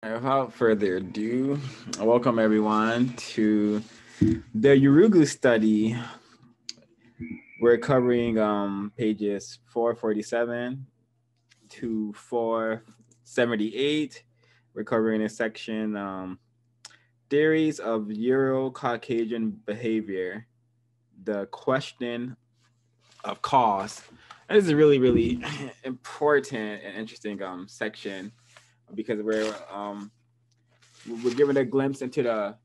Without further ado, welcome everyone to the Yurugu study. We're covering um, pages 447 to 478. We're covering a section um, theories of Euro-Caucasian behavior, the question of cause. And This is a really, really important and interesting um, section because we're um we're giving a glimpse into the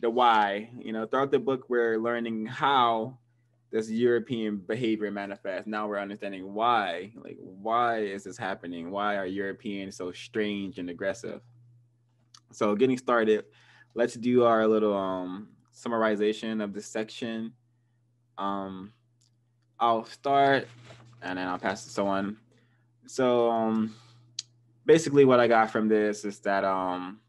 the why. You know, throughout the book, we're learning how this European behavior manifests. Now we're understanding why. Like, why is this happening? Why are Europeans so strange and aggressive? So, getting started, let's do our little um summarization of this section. Um, I'll start, and then I'll pass to someone. So, um, basically what I got from this is that um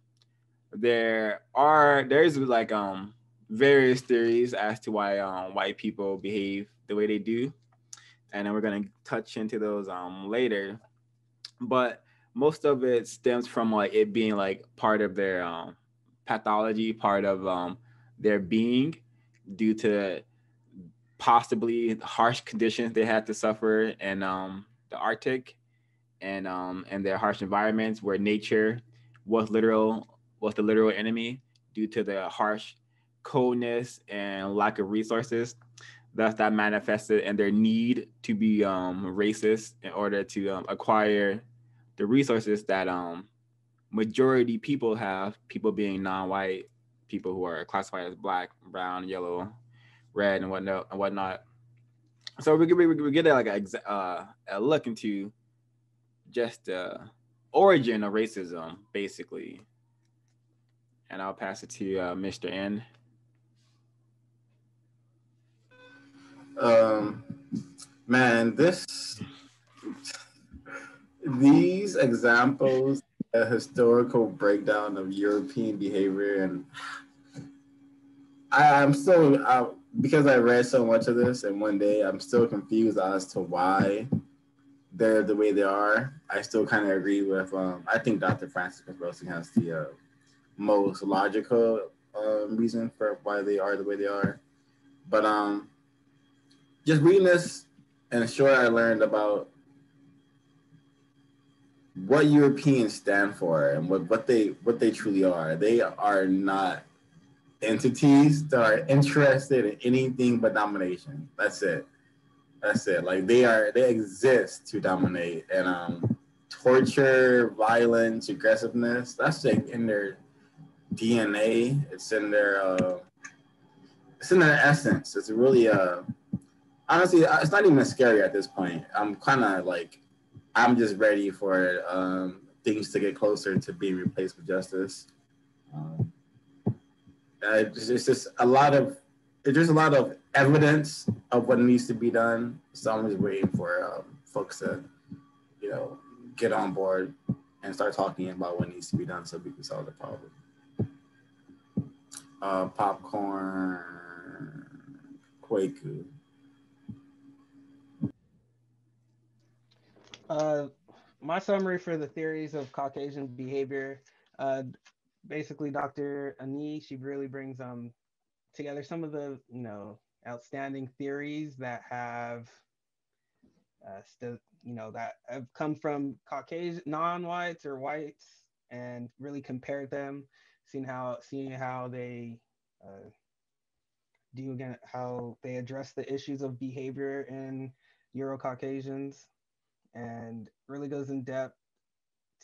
there are there's like um various theories as to why um white people behave the way they do. And then we're gonna touch into those um later. But most of it stems from like it being like part of their um pathology, part of um their being due to possibly harsh conditions they had to suffer in um the Arctic and um and their harsh environments where nature was literal was the literal enemy due to the harsh coldness and lack of resources. Thus, that manifested in their need to be um, racist in order to um, acquire the resources that um, majority people have. People being non-white, people who are classified as black, brown, yellow, red, and whatnot. And whatnot. So we, we, we get like a, uh, a look into just the origin of racism, basically. And I'll pass it to uh, Mr. N. Um, man, this these examples, a historical breakdown of European behavior, and I, I'm still I, because I read so much of this, and one day I'm still confused as to why they're the way they are. I still kind of agree with. Um, I think Dr. Frances Roasting has the uh, most logical um, reason for why they are the way they are. But um, just reading this and sure I learned about what Europeans stand for and what, what they what they truly are. They are not entities that are interested in anything but domination. That's it. That's it. Like they are, they exist to dominate and um, torture, violence, aggressiveness. That's like in their DNA. It's in their, uh, it's in their essence. It's really, uh, honestly, uh, it's not even scary at this point. I'm kind of like, I'm just ready for um, things to get closer to being replaced with justice. Um, it's, it's just a lot of there's a lot of evidence of what needs to be done. So I'm just waiting for um, folks to, you know, get on board and start talking about what needs to be done so we can solve the problem. Uh, popcorn, Kwaku. Uh, my summary for the theories of Caucasian behavior, uh, basically Dr. Ani, she really brings um, together some of the you know outstanding theories that have uh, still you know that have come from Caucasian non-whites or whites and really compared them, seeing how seeing how they uh, do again how they address the issues of behavior in Euro Caucasians, and really goes in depth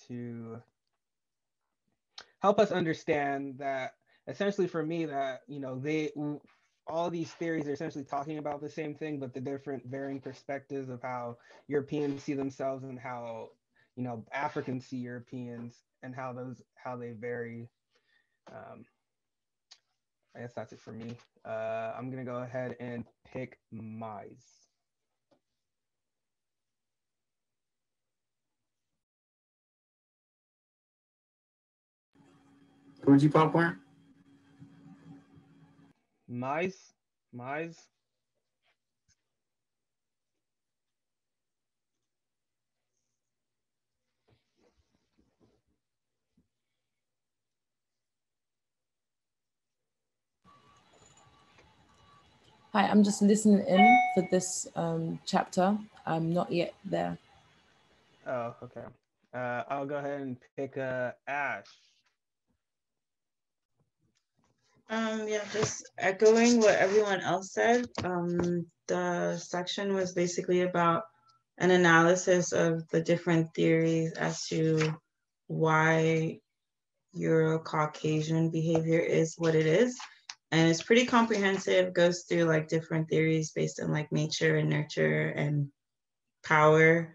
to help us understand that essentially for me that you know they all these theories are essentially talking about the same thing but the different varying perspectives of how europeans see themselves and how you know africans see europeans and how those how they vary. Um, i guess that's it for me. Uh, i'm gonna go ahead and pick Mies Who'd you popcorn? mais, mais. Hi, I'm just listening in for this um, chapter. I'm not yet there. Oh, okay. Uh, I'll go ahead and pick uh, Ash. Um, yeah, just echoing what everyone else said. Um, the section was basically about an analysis of the different theories as to why Euro Caucasian behavior is what it is. And it's pretty comprehensive, goes through like different theories based on like nature and nurture and power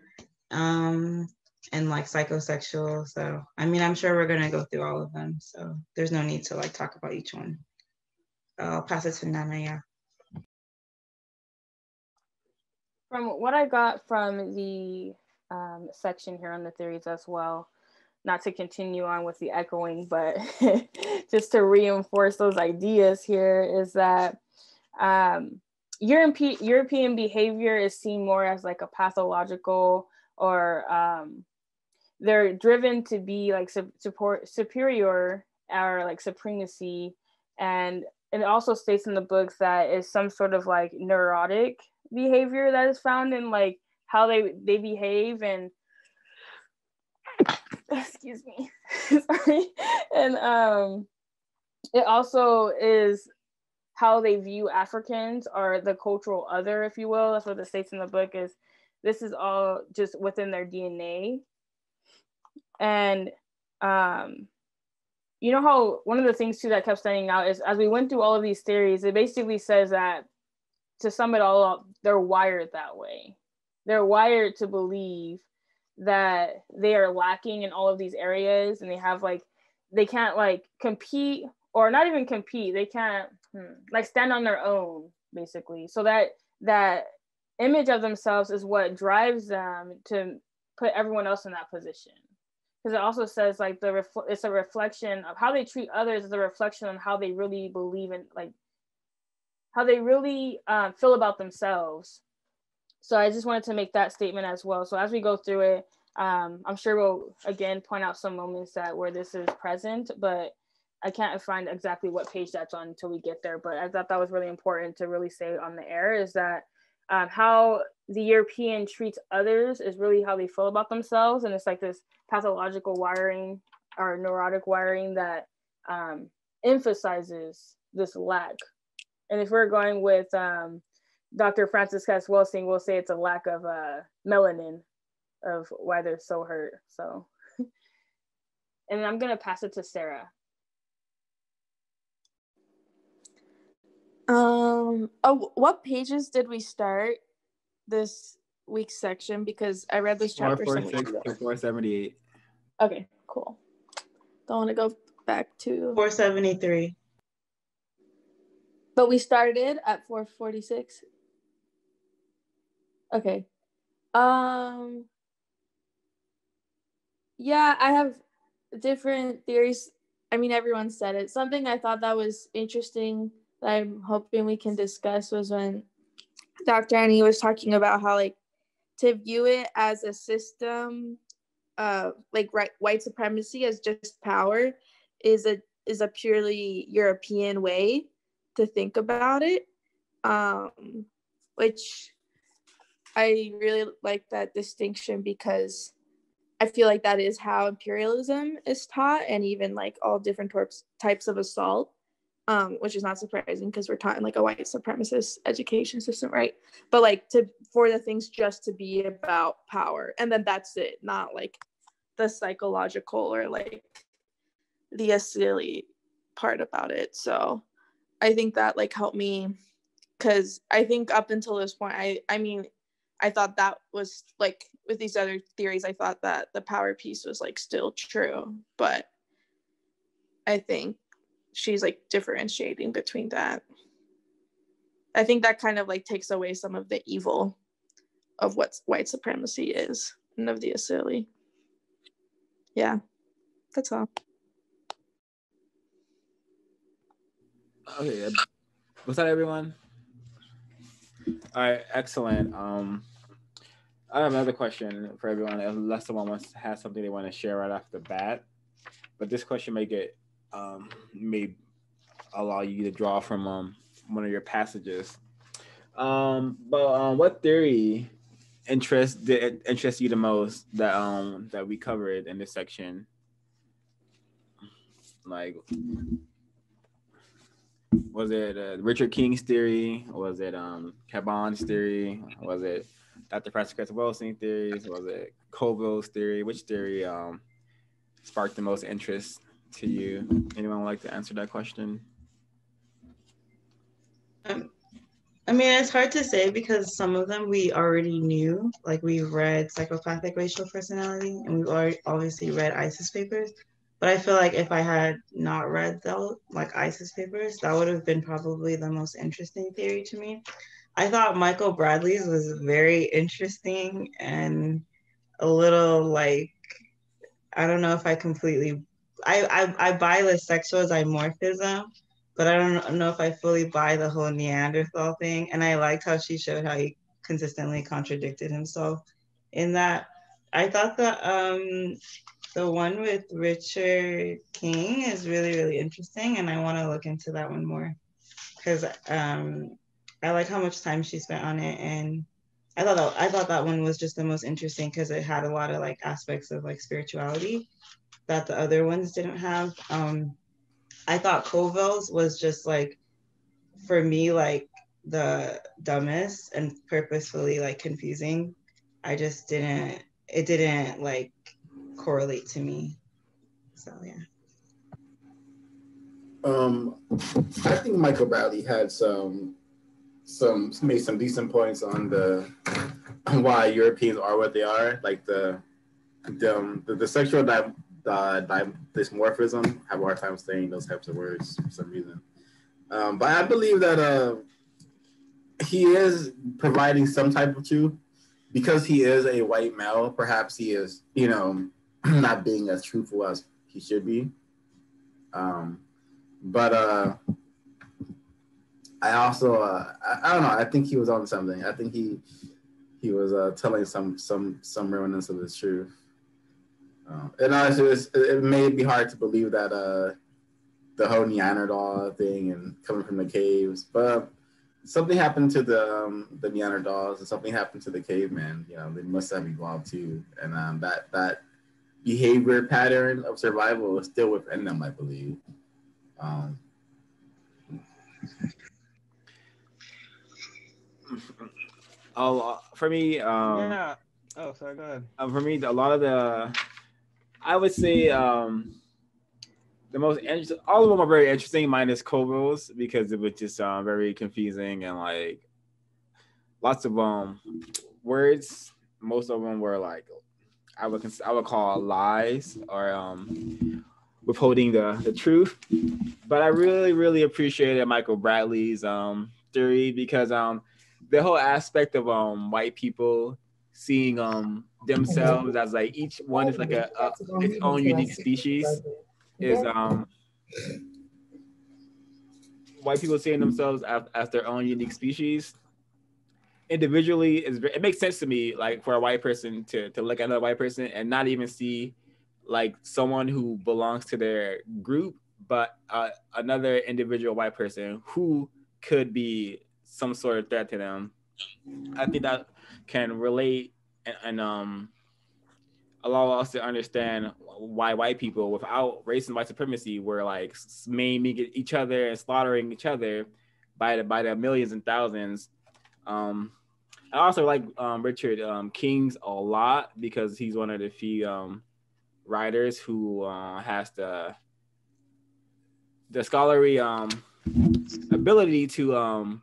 um, and like psychosexual. So, I mean, I'm sure we're going to go through all of them. So, there's no need to like talk about each one. I'll pass it to Nana. Yeah. From what I got from the um, section here on the theories as well, not to continue on with the echoing, but just to reinforce those ideas here is that um, European European behavior is seen more as like a pathological or um, they're driven to be like support superior or like supremacy. And it also states in the books that is some sort of like neurotic behavior that is found in like how they they behave and excuse me sorry. And um it also is how they view africans or the cultural other if you will. That's what it states in the book is this is all just within their dna and um you know how one of the things too that kept standing out is as we went through all of these theories it basically says that to sum it all up they're wired that way. They're wired to believe that they are lacking in all of these areas and they have like they can't like compete or not even compete they can't hmm, like stand on their own basically. So that that image of themselves is what drives them to put everyone else in that position because it also says like the ref- it's a reflection of how they treat others is a reflection on how they really believe in like how they really um, feel about themselves so I just wanted to make that statement as well. So as we go through it, um, I'm sure we'll again point out some moments that where this is present, but I can't find exactly what page that's on until we get there. But I thought that was really important to really say on the air is that um, how the European treats others is really how they feel about themselves, and it's like this pathological wiring or neurotic wiring that um, emphasizes this lack. And if we're going with um, Dr. Frances Cress Welsing will say it's a lack of uh, melanin of why they're so hurt. So, and I'm gonna pass it to Sarah. Um. Oh, what pages did we start this week's section? Because I read this chapter. 446 to 478. Okay, cool. Don't want to go back to 473. But we started at 446. Okay. Um yeah, I have different theories. I mean, everyone said it. Something I thought that was interesting that I'm hoping we can discuss was when Dr. Ani was talking about how like to view it as a system uh like right, white supremacy as just power is a is a purely European way to think about it. Um which I really like that distinction because I feel like that is how imperialism is taught, and even like all different types types of assault, um, which is not surprising because we're taught in like a white supremacist education system, right? But like to for the things just to be about power, and then that's it, not like the psychological or like the silly part about it. So I think that like helped me because I think up until this point, I I mean I thought that was like with these other theories, I thought that the power piece was like still true, but I think she's like differentiating between that. I think that kind of like takes away some of the evil of what white supremacy is and of the Asili. Yeah, that's all. Okay, was that everyone? All right, excellent. Um, I have another question for everyone, unless someone wants have something they want to share right off the bat. But this question may get um, may allow you to draw from um, one of your passages. Um, but um, what theory interest did interest you the most that um that we covered in this section? Like, was it uh, Richard King's theory? Was it um Caban's theory? Was it Dr. Cress Welsing theories? Was it Kovel's theory? Which theory um sparked the most interest to you? Anyone would like to answer that question? Um, I mean, it's hard to say because some of them we already knew. Like we read psychopathic racial personality, and we've already obviously read ISIS papers. But I feel like if I had not read those, like ISIS papers, that would have been probably the most interesting theory to me. I thought Michael Bradley's was very interesting and a little like I don't know if I completely I I, I buy the sexual dimorphism, but I don't know if I fully buy the whole Neanderthal thing. And I liked how she showed how he consistently contradicted himself in that. I thought that um the one with Richard King is really really interesting, and I want to look into that one more because um I like how much time she spent on it, and I thought that, I thought that one was just the most interesting because it had a lot of like aspects of like spirituality that the other ones didn't have. Um, I thought Kovel's was just like for me like the dumbest and purposefully like confusing. I just didn't it didn't like correlate to me. So yeah. Um, I think Michael Bradley had some some made some decent points on the why Europeans are what they are, like the the the, the sexual di, di, dysmorphism. I have a hard time saying those types of words for some reason. Um, but I believe that uh, he is providing some type of truth because he is a white male. Perhaps he is, you know, not being as truthful as he should be. Um, but uh, I also uh, I, I, don't know. I think he was on something. I think he he was uh, telling some some some remnants of his truth. Uh, and honestly, it, it may be hard to believe that uh, the whole Neanderthal thing and coming from the caves, but something happened to the um, the Neanderthals and something happened to the cavemen. You know, they must have evolved too, and um, that that behavior pattern of survival is still within them, I believe. Um, Oh, for me, um, yeah. Oh, sorry. Go ahead. Um, for me, a lot of the, I would say, um, the most interesting. All of them are very interesting, minus Kovel's because it was just um, very confusing and like lots of um words. Most of them were like I would cons- I would call lies or um withholding the the truth. But I really really appreciated Michael Bradley's um theory because um the whole aspect of um white people seeing um themselves as like each one is like a, a its own unique species is um white people seeing themselves as, as their own unique species individually is it makes sense to me like for a white person to to look at another white person and not even see like someone who belongs to their group but uh, another individual white person who could be some sort of threat to them. I think that can relate and, and um allow us to understand why white people without race and white supremacy were like maiming each other and slaughtering each other by the by the millions and thousands. Um, I also like um, Richard um, King's a lot because he's one of the few um, writers who uh, has the the scholarly um, ability to um,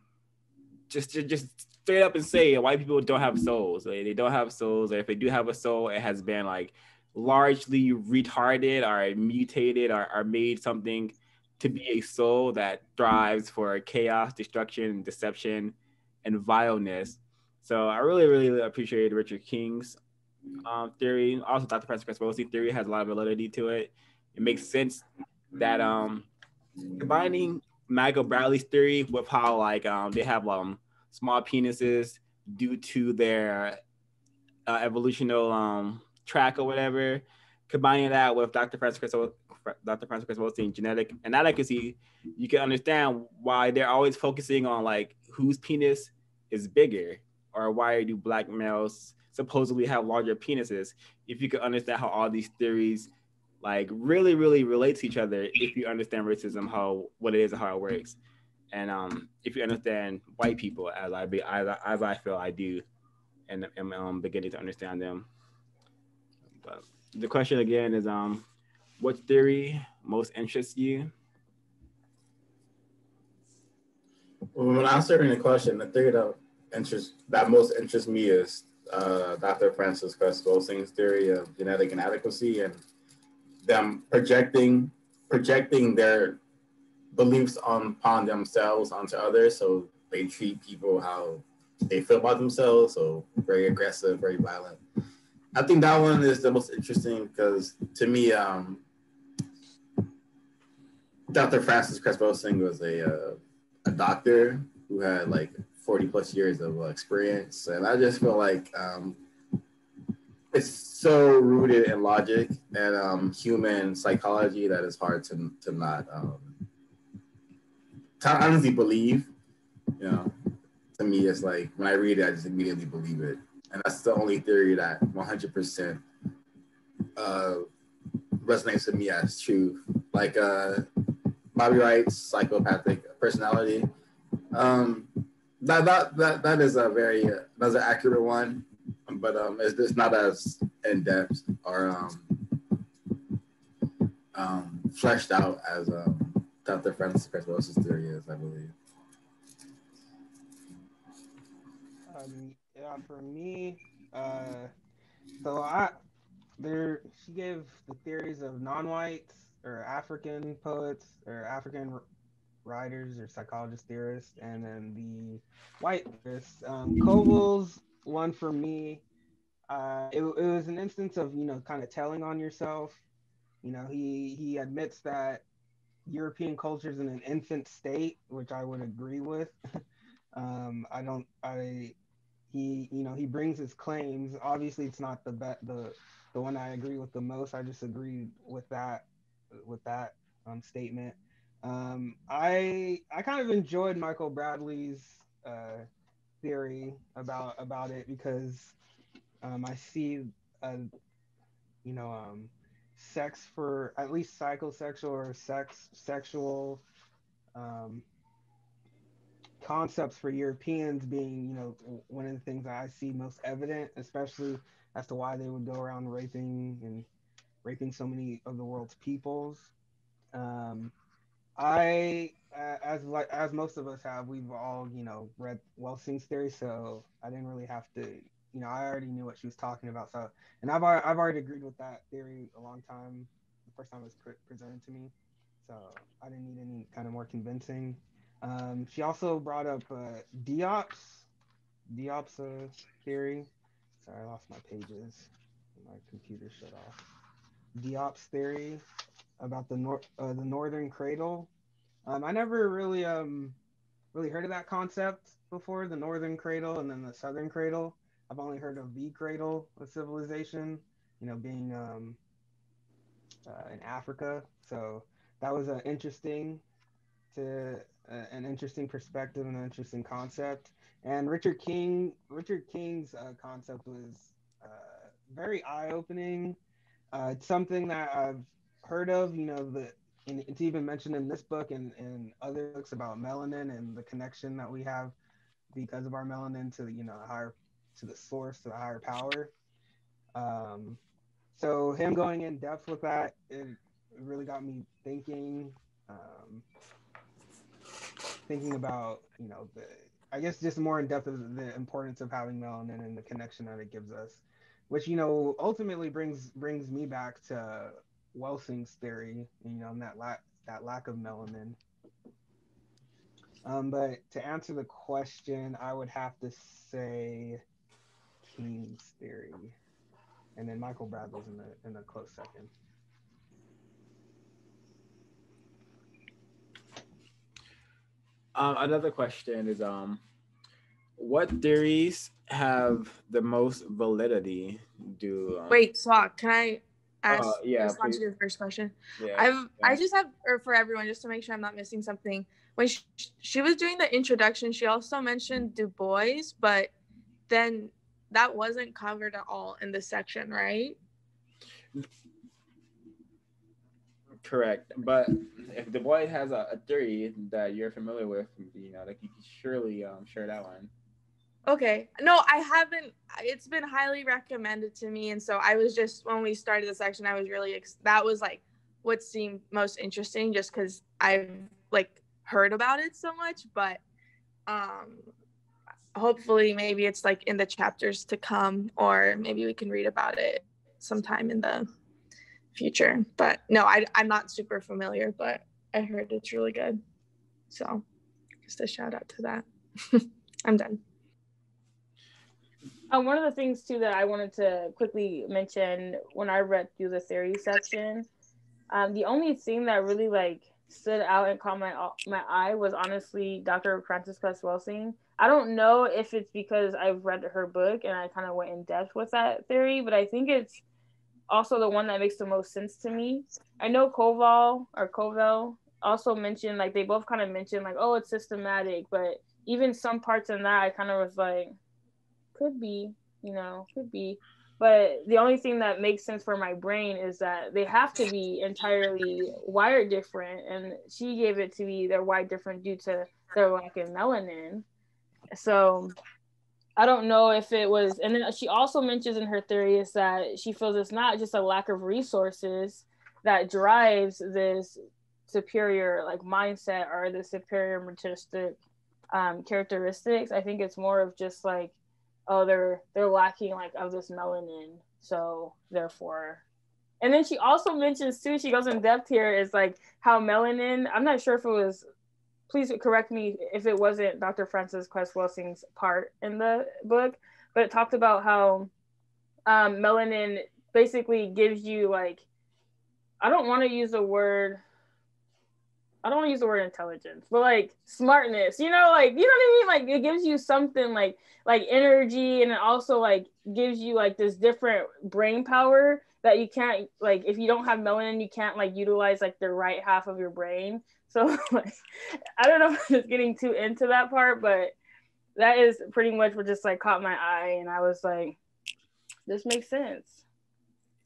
just just straight up and say white people don't have souls. Like, they don't have souls, or if they do have a soul, it has been like largely retarded or mutated or, or made something to be a soul that thrives for chaos, destruction, deception, and vileness. So I really, really appreciate Richard King's um, theory. Also, Dr. Frances Cress theory has a lot of validity to it. It makes sense that um, combining Michael Bradley's theory with how like um they have um small penises due to their uh, evolutional um track or whatever. Combining that with Dr. Frances Cress, Dr. Frances Cress genetic inadequacy, you can understand why they're always focusing on like whose penis is bigger, or why do black males supposedly have larger penises? If you could understand how all these theories like really really relate to each other if you understand racism how what it is and how it works and um if you understand white people as i be as, I- as i feel i do and am um, beginning to understand them but the question again is um what theory most interests you Well, when answering the question, the theory that interest that most interests me is uh, Dr. Frances Cress Welsing's theory of genetic inadequacy and them projecting projecting their beliefs on upon themselves onto others. So they treat people how they feel about themselves. So very aggressive, very violent. I think that one is the most interesting because to me, um, Dr. Frances Cress Welsing was a uh, a doctor who had like 40 plus years of uh, experience. And I just feel like um, it's so rooted in logic and um, human psychology that it's hard to, to not um, to honestly believe. You know, to me, it's like when I read it, I just immediately believe it. And that's the only theory that 100% uh, resonates with me as truth. Like, uh, Bobby Wright's psychopathic personality. Um, that, that that that is a very uh, that's an accurate one, but um, it's, it's not as in depth or um, um, fleshed out as um, Dr. Frances Crespo's theory is, I believe. Um, yeah, for me, uh, so I there she gave the theories of non-whites or African poets or African writers or psychologist theorists, and then the white theorists. Um, Kovel's one for me. Uh, it, it was an instance of you know kind of telling on yourself. You know, he he admits that European cultures in an infant state, which I would agree with. um, I don't I he you know he brings his claims. Obviously it's not the be- the the one i agree with the most. I just agree with that with that um, statement. Um, i i kind of enjoyed michael bradley's uh, theory about about it because um, i see a, you know um, sex for at least psychosexual or sex sexual um, concepts for Europeans being, you know, one of the things I see most evident, especially as to why they would go around raping and raping so many of the world's peoples. Um, I, as like as most of us have, we've all, you know, read Welsing's theory, so I didn't really have to, you know, I already knew what she was talking about. So, and I've I've already agreed with that theory a long time, the first time it was pre- presented to me. So I didn't need any kind of more convincing. Um, she also brought up uh, Diop's Diop's uh, theory. Sorry, I lost my pages. My computer shut off. Diop's theory about the nor- uh, the northern cradle. Um, I never really um really heard of that concept before. The northern cradle and then the southern cradle. I've only heard of the cradle of civilization. You know, being um uh, in Africa. So that was uh, interesting to uh, an interesting perspective and an interesting concept. And Richard King, Richard King's uh, concept was uh, very eye-opening. Uh, it's something that I've heard of. You know, the and it's even mentioned in this book and, and other books about melanin and the connection that we have because of our melanin to you know higher to the source to the higher power. Um, so him going in depth with that, it really got me thinking. Um, thinking about you know the I guess just more in depth of the importance of having melanin and the connection that it gives us, which you know ultimately brings brings me back to Welsing's theory, you know, and that lack that lack of melanin. Um, but to answer the question, I would have to say King's theory, and then Michael Bradley's in the in the close second. Um, another question is um, what theories have the most validity? Do um, Wait, Swat, can I ask Uh, yeah, respond please. to your first question? Yeah. I've I just have or for everyone just to make sure I'm not missing something. When she, she was doing the introduction, she also mentioned Du Bois, but then that wasn't covered at all in this section, right? Correct. But if Du Bois has a, a theory that you're familiar with, you know, like you can surely um, share that one. Okay. No, I haven't. It's been highly recommended to me, and so I was just when we started the section, I was really ex- that was like what seemed most interesting, just because I've like heard about it so much. But um, hopefully, maybe it's like in the chapters to come, or maybe we can read about it sometime in the future. But no, I I'm not super familiar, but I heard it's really good. So just a shout out to that. I'm done. Um, one of the things too that I wanted to quickly mention when I read through the theory section, um, the only thing that really like stood out and caught my my eye was honestly Dr. Cress Welsing. I don't know if it's because I've read her book and I kind of went in depth with that theory, but I think it's also the one that makes the most sense to me. I know Koval or Kovel also mentioned like they both kind of mentioned like oh it's systematic, but even some parts in that I kind of was like could be, you know, could be. But the only thing that makes sense for my brain is that they have to be entirely wired different. And she gave it to me, they're wired different due to their lack of melanin. So I don't know if it was, and then she also mentions in her theory is that she feels it's not just a lack of resources that drives this superior like mindset or the superior materialistic um, characteristics. I think it's more of just like oh they're they're lacking like of this melanin so therefore and then she also mentions too she goes in depth here is like how melanin i'm not sure if it was please correct me if it wasn't dr frances cress welsing's part in the book but it talked about how um, melanin basically gives you like i don't want to use the word I don't want to use the word intelligence, but like smartness, you know, like you know what I mean? Like it gives you something like like energy and it also like gives you like this different brain power that you can't like if you don't have melanin, you can't like utilize like the right half of your brain. So like I don't know if I'm just getting too into that part, but that is pretty much what just like caught my eye and I was like, this makes sense.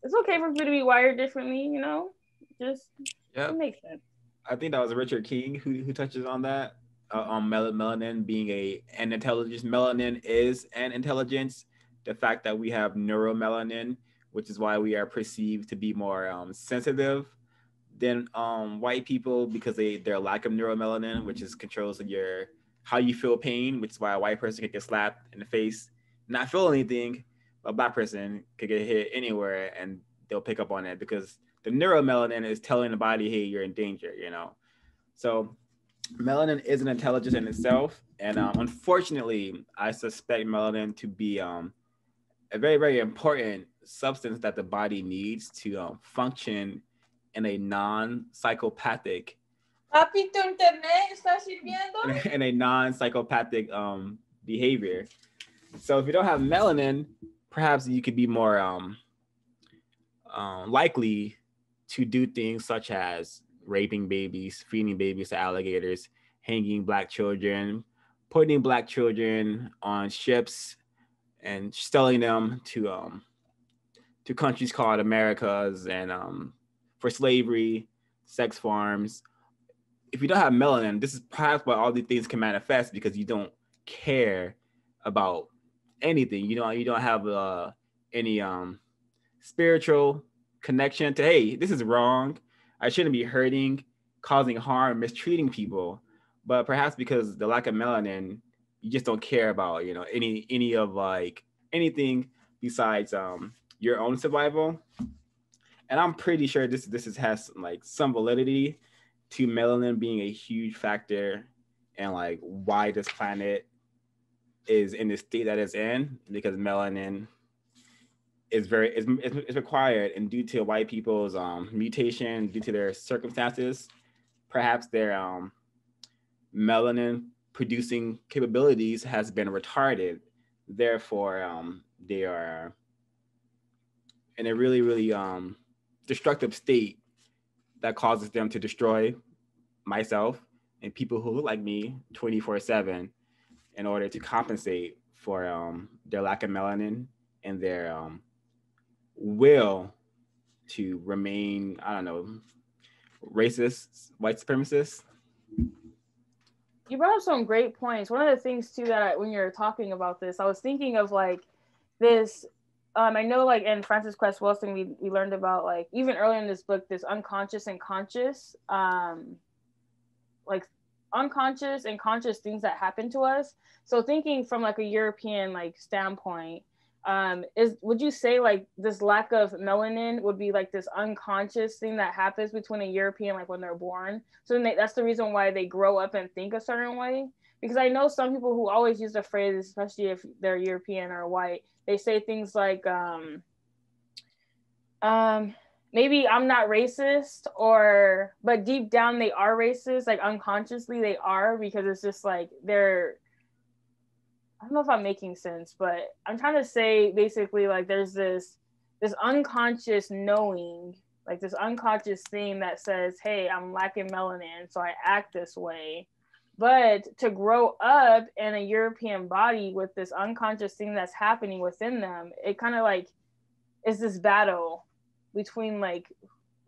It's okay for people to be wired differently, you know? Just Yeah. it makes sense. I think that was Richard King who, who touches on that uh, on mel- melanin being a an intelligence. Melanin is an intelligence. The fact that we have neuromelanin, which is why we are perceived to be more um, sensitive than um, white people because they their lack of neuromelanin, which is controls your how you feel pain, which is why a white person could get slapped in the face, not feel anything. A black person could get hit anywhere and they'll pick up on it because the neuromelanin is telling the body, hey, you're in danger, you know. So melanin is an intelligence in itself. And um, unfortunately, I suspect melanin to be um, a very, very important substance that the body needs to um, function in a non-psychopathic Papi, tu internet está sirviendo? in a non-psychopathic um, behavior. So if you don't have melanin, perhaps you could be more um, um, likely to do things such as raping babies, feeding babies to alligators, hanging black children, putting black children on ships, and selling them to um, to countries called Americas and um, for slavery, sex farms. If you don't have melanin, this is perhaps why all these things can manifest because you don't care about anything. You don't you don't have uh, any um, spiritual connection to hey, this is wrong. I shouldn't be hurting, causing harm, mistreating people. But perhaps because the lack of melanin, you just don't care about you know any any of like anything besides um, your own survival. And I'm pretty sure this this is, has like some validity to melanin being a huge factor and like why this planet is in the state that it's in because melanin is very is, is, required. And due to white people's um, mutation due to their circumstances perhaps their um, melanin producing capabilities has been retarded. Therefore um, they are in a really really um, destructive state that causes them to destroy myself and people who look like me 24 7 in order to compensate for um, their lack of melanin and their um, will to remain, I don't know, racist, white supremacists. You brought up some great points. One of the things too that I, when you're talking about this, I was thinking of like this. Um, I know like in Frances Cress Welsing, we, we learned about like even earlier in this book, this unconscious and conscious, um, like unconscious and conscious things that happen to us. So thinking from like a European like standpoint, um, is would you say like this lack of melanin would be like this unconscious thing that happens between a European like when they're born? So they, that's the reason why they grow up and think a certain way. Because I know some people who always use the phrase, especially if they're European or white, they say things like, um, um, maybe I'm not racist, or but deep down they are racist, like unconsciously they are because it's just like they're I don't know if I'm making sense, but I'm trying to say basically like there's this this unconscious knowing, like this unconscious thing that says, "Hey, I'm lacking melanin, so I act this way." But to grow up in a European body with this unconscious thing that's happening within them, it kind of like is this battle between like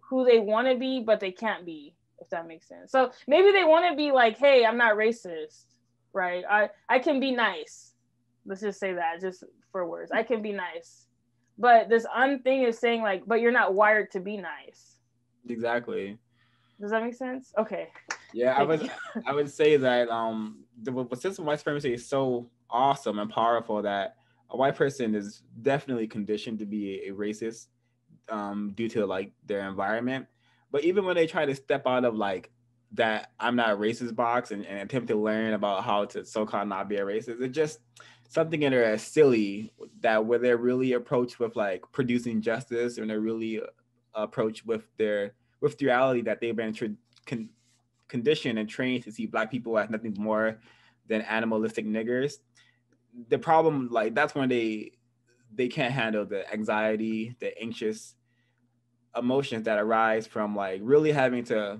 who they want to be but they can't be, if that makes sense. So maybe they want to be like, "Hey, I'm not racist." right? I I can be nice. Let's just say that just for words. I can be nice. But this un thing is saying like, but you're not wired to be nice. Exactly. Does that make sense? Okay. Yeah, I would I would say that um the, system of white supremacy is so awesome and powerful that a white person is definitely conditioned to be a, a racist um, due to like their environment. But even when they try to step out of like that I'm not a racist box and, and attempt to learn about how to so-called not be a racist. It's just something in there as silly that where they're really approached with like producing justice and they're really uh, approached with their with the reality that they've been tra- con- conditioned and trained to see black people as nothing more than animalistic niggers. The problem, like that's when they they can't handle the anxiety, the anxious emotions that arise from like really having to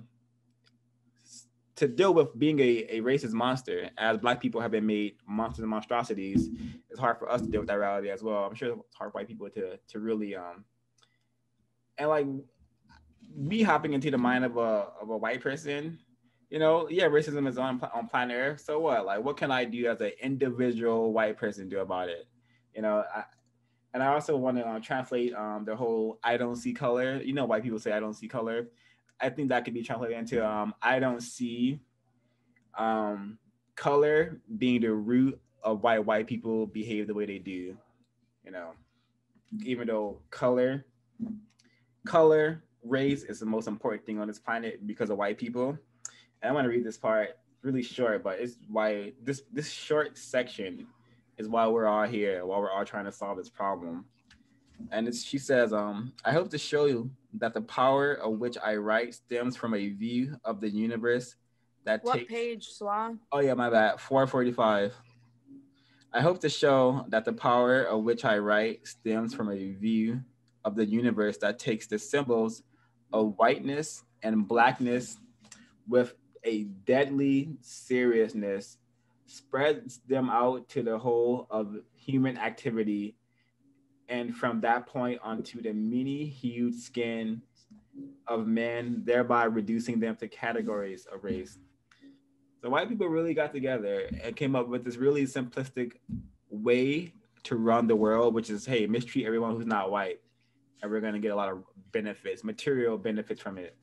to deal with being a, a racist monster, as black people have been made monsters and monstrosities, it's hard for us to deal with that reality as well. I'm sure it's hard for white people to to really um and like me hopping into the mind of a of a white person, you know, yeah, racism is on on planet Earth. So what? Like, what can I do as an individual white person do about it? You know, I, and I also want to uh, translate um the whole "I don't see color." You know, white people say "I don't see color." I think that could be translated into um, I don't see um, color being the root of why white people behave the way they do. You know, even though color, color, race is the most important thing on this planet because of white people. And I want to read this part really short, but it's why this this short section is why we're all here, why we're all trying to solve this problem. And she says, um, I hope to show you that the power of which I write stems from a view of the universe that what takes. page, Swa? Oh yeah, my bad. 445. I hope to show that the power of which I write stems from a view of the universe that takes the symbols of whiteness and blackness with a deadly seriousness, spreads them out to the whole of human activity and from that point onto the many hued skin of men, thereby reducing them to categories of race. So white people really got together and came up with this really simplistic way to run the world, which is hey, mistreat everyone who's not white, and we're gonna get a lot of benefits, material benefits from it.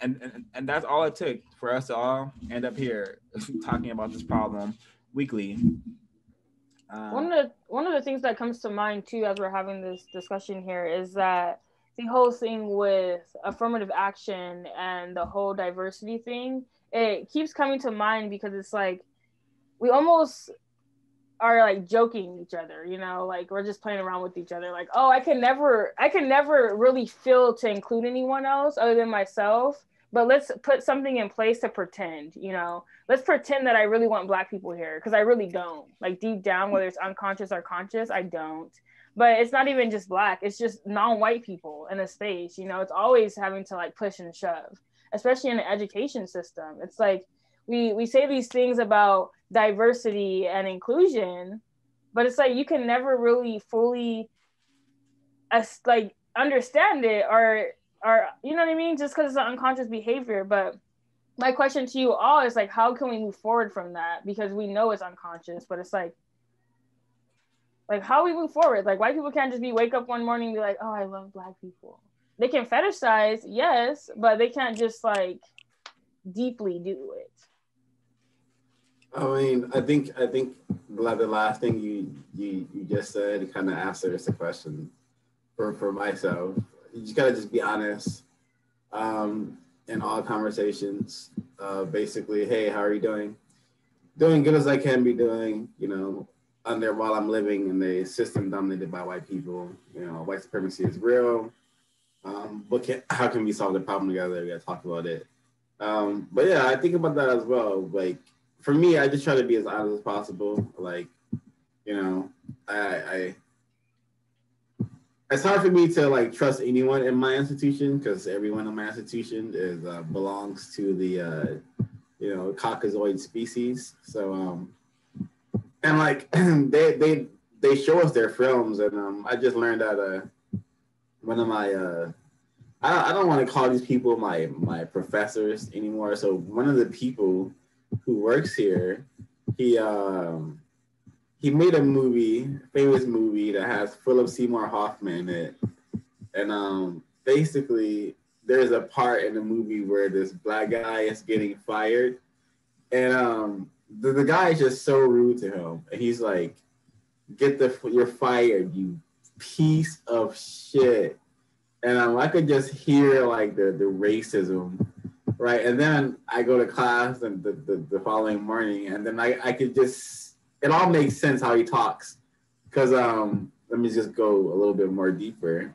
And, and, and that's all it took for us to all end up here talking about this problem weekly. Um, one of the one of the things that comes to mind too as we're having this discussion here is that the whole thing with affirmative action and the whole diversity thing it keeps coming to mind because it's like we almost are like joking each other you know? Like we're just playing around with each other. Like oh i can never i can never really feel to include anyone else other than myself but let's put something in place to pretend you know? Let's pretend that i really want black people here because i really don't. Like deep down whether it's unconscious or conscious i don't. But it's not even just black it's just non-white people in a space you know? It's always having to like push and shove especially in the education system. It's like we we say these things about diversity and inclusion but it's like you can never really fully as like understand it or or you know what i mean? Just because it's an unconscious behavior. But my question to you all is like how can we move forward from that? Because we know it's unconscious but it's like like how we move forward? Like white people can't just be wake up one morning and be like oh i love black people. They can fetishize yes but they can't just like deeply do it I mean, I think I think like the last thing you you you just said kind of answers the question for for myself. You just gotta just be honest um, in all conversations. Uh, basically, hey, how are you doing? Doing good as I can be doing. You know, under while I'm living in a system dominated by white people. You know, white supremacy is real. Um, but can, how can we solve the problem together? We gotta talk about it. Um, but yeah, I think about that as well. Like for me, I just try to be as honest as possible. Like, you know, I, I it's hard for me to like trust anyone in my institution because everyone in my institution is uh, belongs to the uh, you know Caucasoid species. So um, and like they they they show us their films, and um, I just learned that uh, one of my uh, I, I don't want to call these people my my professors anymore. So one of the people who works here, he um he made a movie, famous movie that has Philip Seymour Hoffman in it, and um basically there's a part in the movie where this black guy is getting fired, and um the, the guy is just so rude to him, and he's like, "Get the you're fired, you piece of shit." And um, I could just hear like the the racism right? And then I go to class and the, the, the, following morning, and then I, I could just it all makes sense how he talks. Cause um let me just go a little bit more deeper.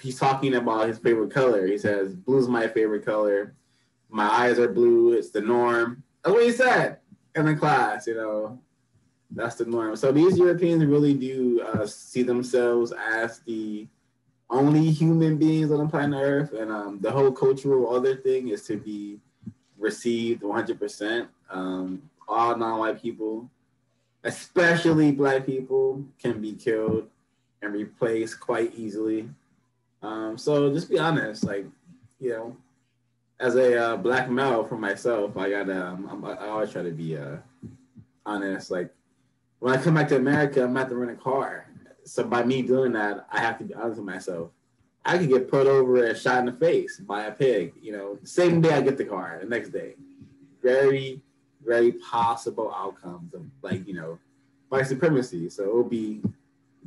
He's talking about his favorite color. He says, Blue's my favorite color. My eyes are blue, it's the norm. That's what he said in the class, you know. That's the norm. So these Europeans really do uh, see themselves as the only human beings on the planet Earth, and um, the whole cultural other thing is to be received 100%. Um, all non-white people, especially black people, can be killed and replaced quite easily. Um, so just be honest, like you know, as a uh, black male for myself, I gotta, um, i always try to be uh, honest. Like when I come back to America, I'm about to rent a car so by me doing that, I have to be honest with myself. I could get put over and shot in the face by a pig. You know, same day I get the car, the next day. Very, very possible outcomes of like you know, white supremacy. So it would be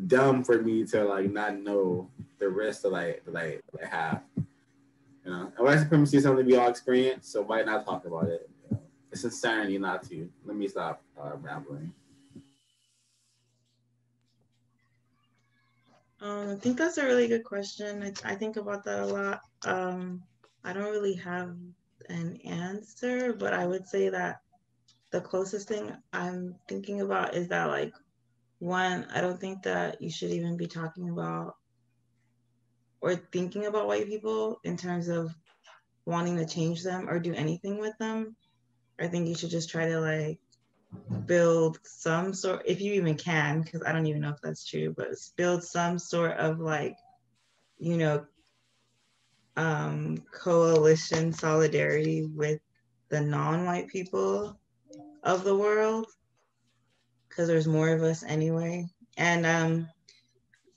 dumb for me to like not know the risk that I that I, that I have. You know, and white supremacy is something we all experience. So why not talk about it? You know, it's insanity not to. Let me stop uh, rambling. Um, I think that's a really good question. I, I think about that a lot. Um, I don't really have an answer, but I would say that the closest thing I'm thinking about is that, like, one, I don't think that you should even be talking about or thinking about white people in terms of wanting to change them or do anything with them. I think you should just try to, like, build some sort if you even can because i don't even know if that's true but build some sort of like you know um coalition solidarity with the non-white people of the world. Because there's more of us anyway. And um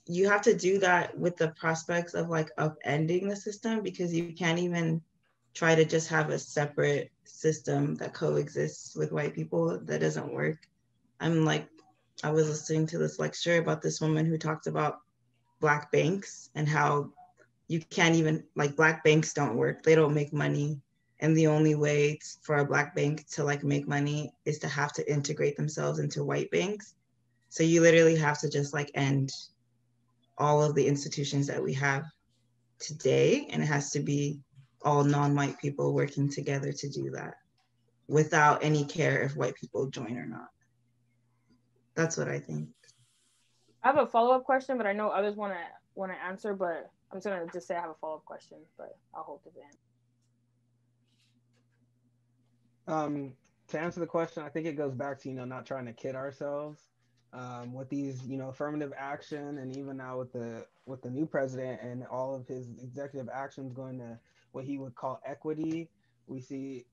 you have to do that with the prospects of like upending the system because you can't even try to just have a separate system that coexists with white people that doesn't work. I'm like i was listening to this lecture about this woman who talked about black banks and how you can't even like black banks don't work. They don't make money. And the only way for a black bank to like make money is to have to integrate themselves into white banks. So you literally have to just like end all of the institutions that we have today. And it has to be all non-white people working together to do that without any care if white people join or not. That's what I think. I have a follow up question, but I know others want to want to answer, but I'm just gonna just say I have a follow up question, but I'll hold to the end. Um, to answer the question, I think it goes back to you know not trying to kid ourselves um, with these you know affirmative action, and even now with the with the new president and all of his executive actions going to what he would call equity. We see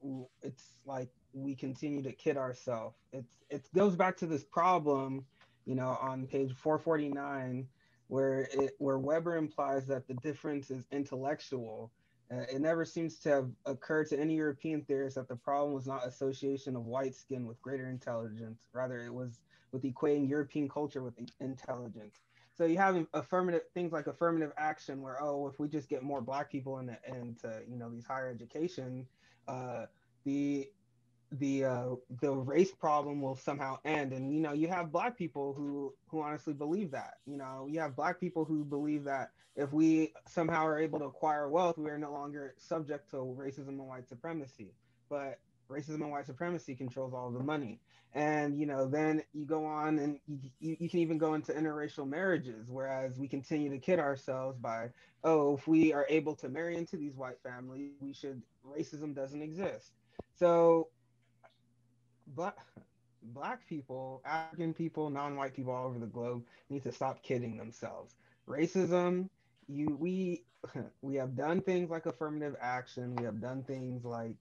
it's like we continue to kid ourselves. It's it goes back to this problem, you know, on page 449, where it where Weber implies that the difference is intellectual uh, it never seems to have occurred to any European theorist that the problem was not association of white skin with greater intelligence. Rather, it was with equating European culture with intelligence. So you have affirmative things like affirmative action, where oh, if we just get more black people into, into you know these higher education, uh, the the uh, the race problem will somehow end. And you know, you have black people who who honestly believe that. You know, you have black people who believe that if we somehow are able to acquire wealth, we are no longer subject to racism and white supremacy. But racism and white supremacy controls all the money. And you know, then you go on and you, you can even go into interracial marriages, whereas we continue to kid ourselves by, oh, if we are able to marry into these white families, we should racism doesn't exist. So black black people, African people, non-white people all over the globe need to stop kidding themselves. Racism, you we we have done things like affirmative action. We have done things like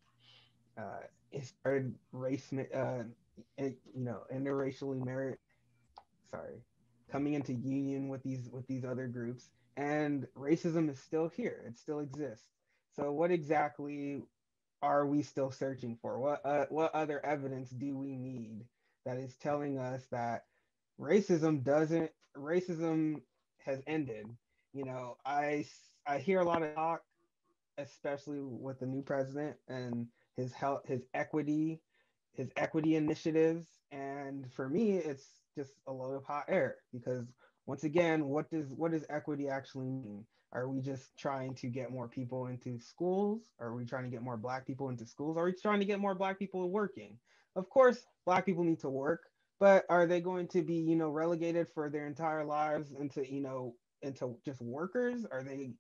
uh, it started race, uh, you know, interracially married. Sorry, coming into union with these with these other groups, and racism is still here. It still exists. So, what exactly are we still searching for? What uh, what other evidence do we need that is telling us that racism doesn't racism has ended? You know, I I hear a lot of talk, especially with the new president and his health, his equity, his equity initiatives, and for me, it's just a load of hot air because once again, what does what does equity actually mean? Are we just trying to get more people into schools? Are we trying to get more black people into schools? Are we trying to get more black people working? Of course, black people need to work, but are they going to be, you know, relegated for their entire lives into, you know, into just workers? Are they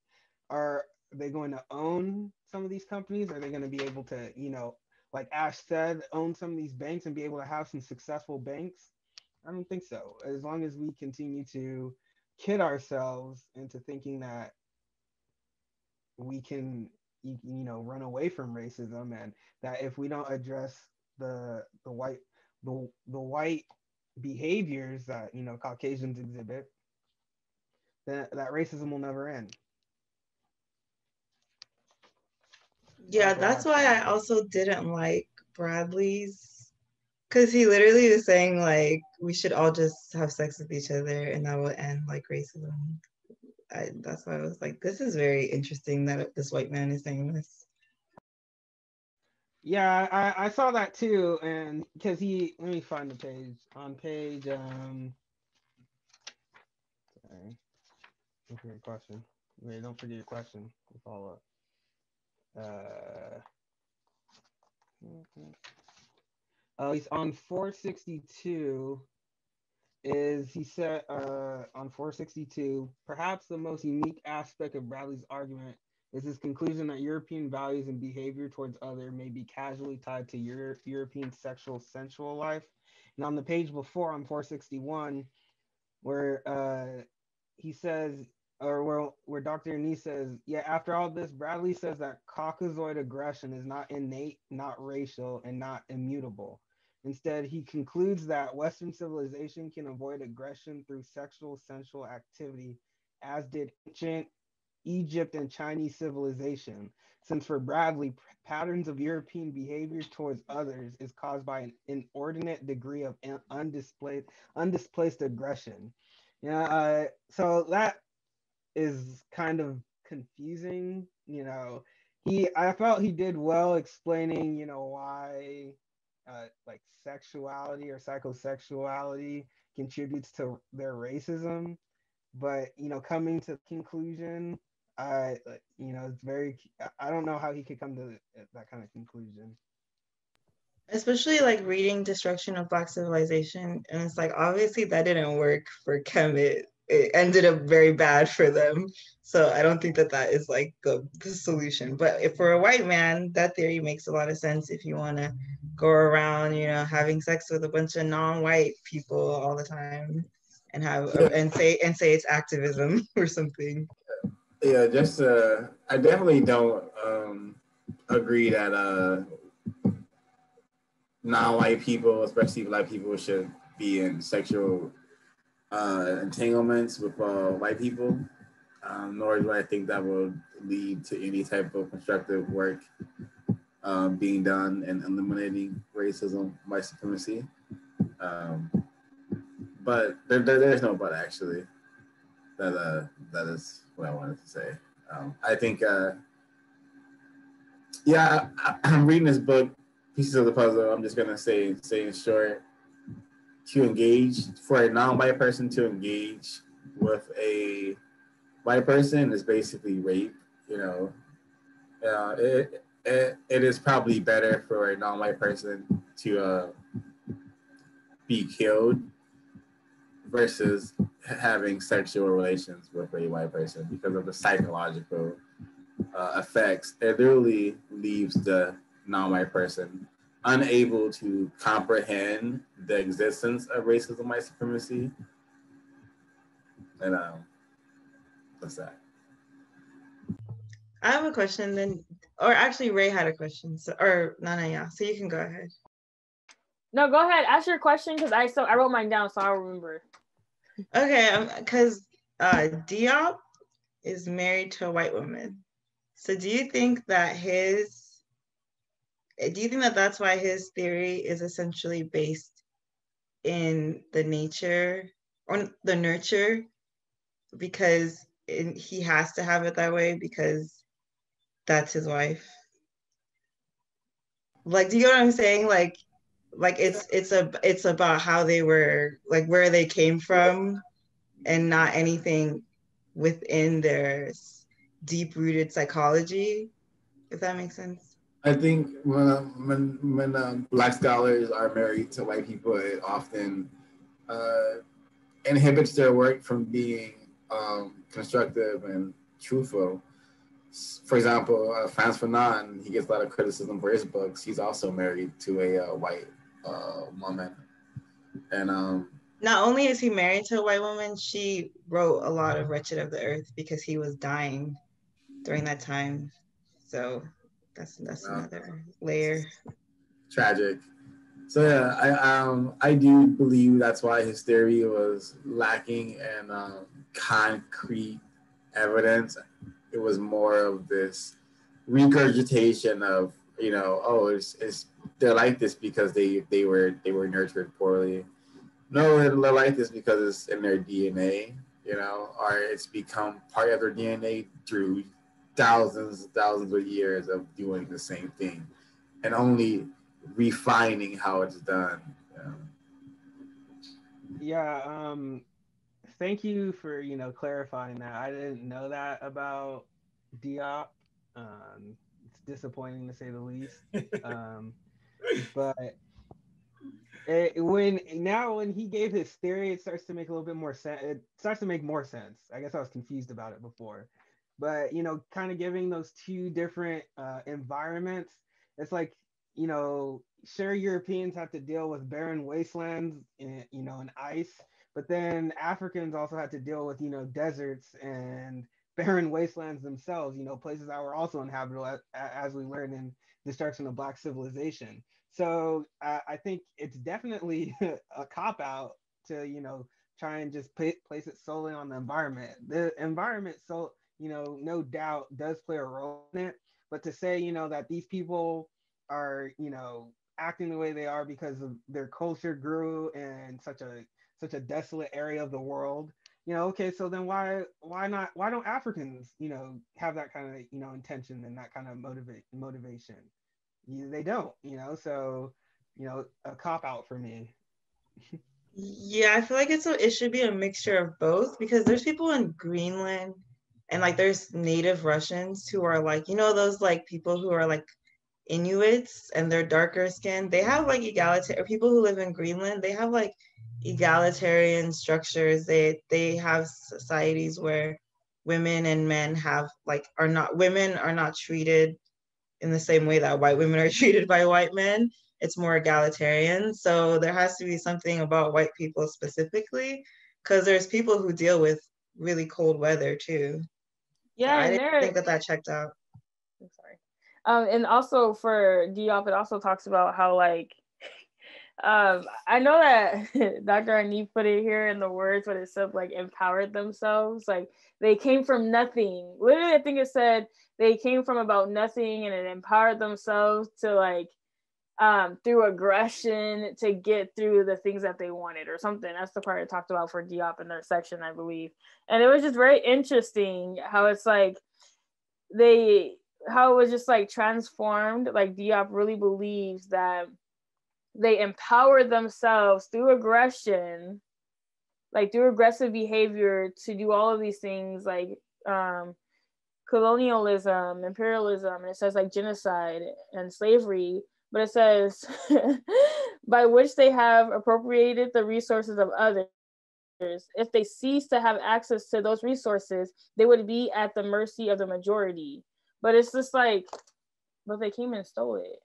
are they going to own some of these companies? Are they going to be able to, you know, like Ash said, own some of these banks and be able to have some successful banks? I don't think so. As long as we continue to kid ourselves into thinking that we can you, you know run away from racism and that if we don't address the the white the, the white behaviors that you know caucasians exhibit that that racism will never end yeah that's why i also didn't like bradley's because he literally was saying like we should all just have sex with each other and that will end like racism I, that's why I was like, this is very interesting that this white man is saying this. Yeah, I, I saw that too, and because he let me find the page on page um. Sorry, your question. Wait, don't forget your question. follow up. Uh. Oh, he's on 462 is he said uh, on 462 perhaps the most unique aspect of Bradley's argument is his conclusion that European values and behavior towards other may be casually tied to Euro- European sexual sensual life. And on the page before on 461, where uh, he says, or where, where Dr. Ani says, yeah, after all this, Bradley says that Caucasoid aggression is not innate, not racial, and not immutable. Instead, he concludes that Western civilization can avoid aggression through sexual sensual activity, as did ancient Egypt and Chinese civilization. Since for Bradley, patterns of European behavior towards others is caused by an inordinate degree of undisplaced, undisplaced aggression. Yeah, uh, so that is kind of confusing. You know, he I felt he did well explaining, you know, why uh, like sexuality or psychosexuality contributes to their racism. But you know, coming to the conclusion, I you know it's very I don't know how he could come to that kind of conclusion. especially like reading destruction of black civilization and it's like obviously that didn't work for kemet it ended up very bad for them. So i don't think that that is like the, the solution. But if for a white man that theory makes a lot of sense if you want to go around you know having sex with a bunch of non-white people all the time and have and say and say it's activism or something. Yeah, just uh, I definitely don't um, agree that uh, non-white people, especially black people, should be in sexual uh, entanglements with uh, white people. Um, nor do I think that will lead to any type of constructive work um, being done and eliminating racism, white supremacy. Um, but there, there, there's no but actually. That uh, that is what I wanted to say. Um, I think, uh, yeah, I, I'm reading this book, Pieces of the Puzzle. I'm just gonna say, say in short, to engage for a non-white person to engage with a white person is basically rape. You know, uh, it, it it is probably better for a non-white person to uh, be killed versus having sexual relations with a white person because of the psychological uh, effects. It literally leaves the non-white person unable to comprehend the existence of racism, white supremacy, and um, that's that. i have a question then or actually ray had a question so or no no yeah so you can go ahead No, go ahead. Ask your question because I so I wrote mine down so I'll remember. Okay, because uh, Diop is married to a white woman. So do you think that his, Uh, do you think that that's why his theory is essentially based in the nature or the nurture? Because it, he has to have it that way because that's his wife. Like, do you know what I'm saying? Like, like it's it's a it's about how they were like where they came from and not anything within their deep rooted psychology if that makes sense I think when when when um, black scholars are married to white people, it often uh, inhibits their work from being um, constructive and truthful. For example, uh, Frantz Fanon, he gets a lot of criticism for his books. He's also married to a uh, white uh, woman, and um, not only is he married to a white woman she wrote a lot of wretched of the earth because he was dying during that time so that's that's Wow. another layer tragic. So yeah, I um I do believe that's why his theory was lacking in um, concrete evidence. It was more of this regurgitation of you know oh it's, it's they're like this because they they were they were nurtured poorly. No, they're like this because it's in their DNA, you know, or it's become part of their DNA through thousands and thousands of years of doing the same thing and only refining how it's done. Yeah. Yeah, um thank you for, you know, clarifying that. I didn't know that about Diop. Um it's disappointing to say the least. Um but it, when now when he gave his theory, it starts to make a little bit more sense. It starts to make more sense. I guess I was confused about it before, but you know, kind of giving those two different uh, environments. It's like you know, sure Europeans have to deal with barren wastelands, and you know, and ice, but then Africans also had to deal with you know deserts and barren wastelands themselves. You know, places that were also inhabitable, as, we learned in the Destruction of Black Civilization. So I, think it's definitely a cop out to you know try and just pla- place it solely on the environment. The environment, so you know, no doubt does play a role in it. But to say you know that these people are you know acting the way they are because of their culture grew in such a such a desolate area of the world you know okay so then why why not why don't africans you know have that kind of you know intention and that kind of motivate motivation you, they don't you know so you know a cop out for me Yeah, I feel like it's a, it should be a mixture of both because there's people in Greenland and like there's native Russians who are like, you know, those like people who are like Inuits and they're darker skin, they have like egalitarian people who live in Greenland, they have like egalitarian structures. They they have societies where women and men have like are not women are not treated in the same way that white women are treated by white men. It's more egalitarian. So there has to be something about white people specifically, because there's people who deal with really cold weather too. Yeah, I didn't think that that checked out. I'm sorry. Um, and also for Diop, it also talks about how like, um, I know that Dr. Anif put it here in the words, but it said like empowered themselves. Like they came from nothing. Literally, I think it said they came from about nothing and it empowered themselves to like, um, through aggression to get through the things that they wanted or something. That's the part I talked about for Diop in their section, I believe. And it was just very interesting how it's like they how it was just like transformed. Like Diop really believes that they empower themselves through aggression, like through aggressive behavior to do all of these things like um colonialism, imperialism, and it says like genocide and slavery, but it says by which they have appropriated the resources of others. If they cease to have access to those resources, they would be at the mercy of the majority. But it's just like, but they came and stole it.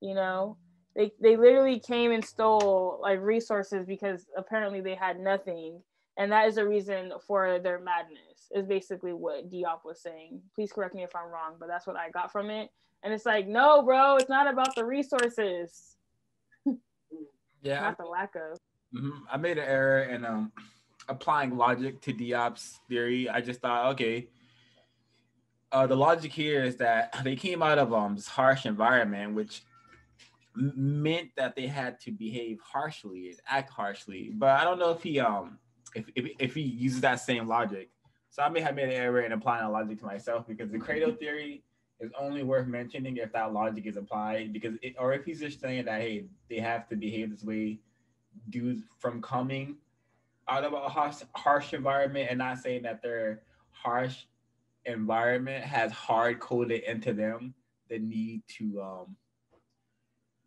You know, they they literally came and stole like resources because apparently they had nothing, and that is the reason for their madness. Is basically what Diop was saying. Please correct me if I'm wrong, but that's what I got from it. And it's like, no, bro, it's not about the resources, Yeah, not the lack of. Mhm. I made an error in um applying logic to Diop's theory. I just thought, okay, uh, the logic here is that they came out of um this harsh environment, which meant that they had to behave harshly and act harshly. But I don't know if he um if if, if he uses that same logic. So I may have made an error in applying that logic to myself because the cradle theory is only worth mentioning if that logic is applied because it, or if he's just saying that hey they have to behave this way due from coming out of a harsh, harsh environment and not saying that their harsh environment has hard coded into them the need to um,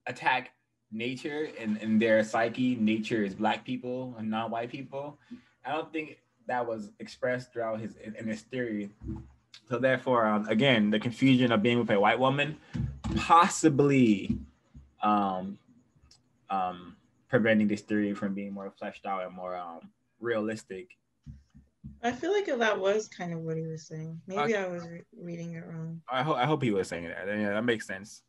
attack nature and, and their psyche. Nature is black people and not white people. I don't think that was expressed throughout his in, in his theory. So therefore, um, again, the confusion of being with a white woman possibly um, um, preventing this theory from being more fleshed out and more um, realistic. I feel like that was kind of what he was saying. Maybe Okay. I was re- reading it wrong. I hope I hope he was saying that. Yeah, that makes sense.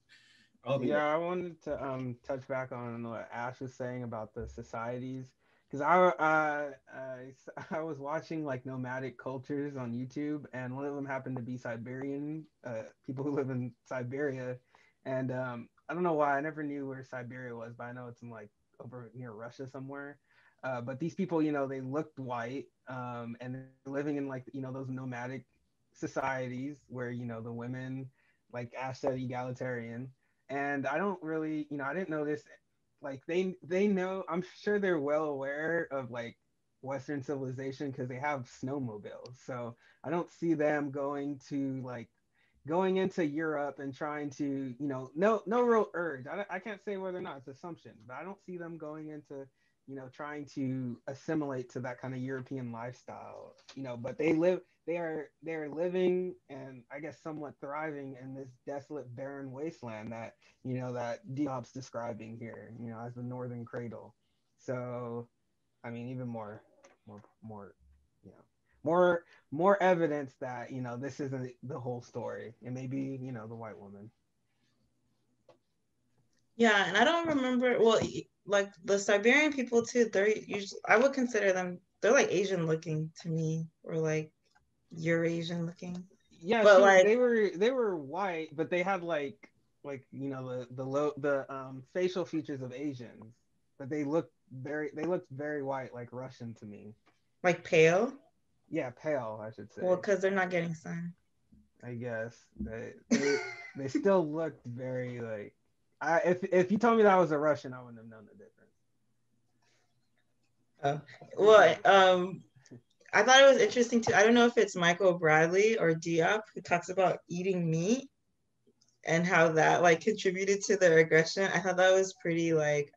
I Yeah, I wanted to um touch back on what Ash was saying about the societies because I I, I was watching like nomadic cultures on YouTube and one of them happened to be Siberian uh people who live in Siberia and um I don't know why I never knew where Siberia was but I know it's in like over near Russia somewhere. Uh, but these people, you know, they looked white, um, and they're living in like, you know, those nomadic societies where, you know, the women, like Ash said, egalitarian, and I don't really, you know, I didn't know this. Like they they know, I'm sure they're well aware of like Western civilization because they have snowmobiles. So I don't see them going to like going into Europe and trying to, you know, no no real urge. I, I can't say whether or not it's assumption, but I don't see them going into, you know, trying to assimilate to that kind of European lifestyle. You know, but they live they are they're living and I guess somewhat thriving in this desolate, barren wasteland that you know that Diop's describing here, you know, as the northern cradle. So, I mean, even more, more, more, you know, more, more evidence that you know this isn't the whole story. It may be, you know, the white woman. Yeah, and I don't remember. Well, like the Siberian people too. They're usually I would consider them. They're like Asian looking to me, or like Eurasian looking. Yeah, But, she- like- they were they were white, but they had like like you know the the low the um facial features of Asians, but they looked very they looked very white, like Russian to me. Like pale. Yeah, pale, I should say. Well, because they're not getting sun. I guess they they, they still looked very like. I if if you told me that I was a Russian, I wouldn't have known the difference. Well, um, I thought it was interesting too. I don't know if it's Michael Bradley or Diop who talks about eating meat, and how that like contributed to their aggression. I thought that was pretty like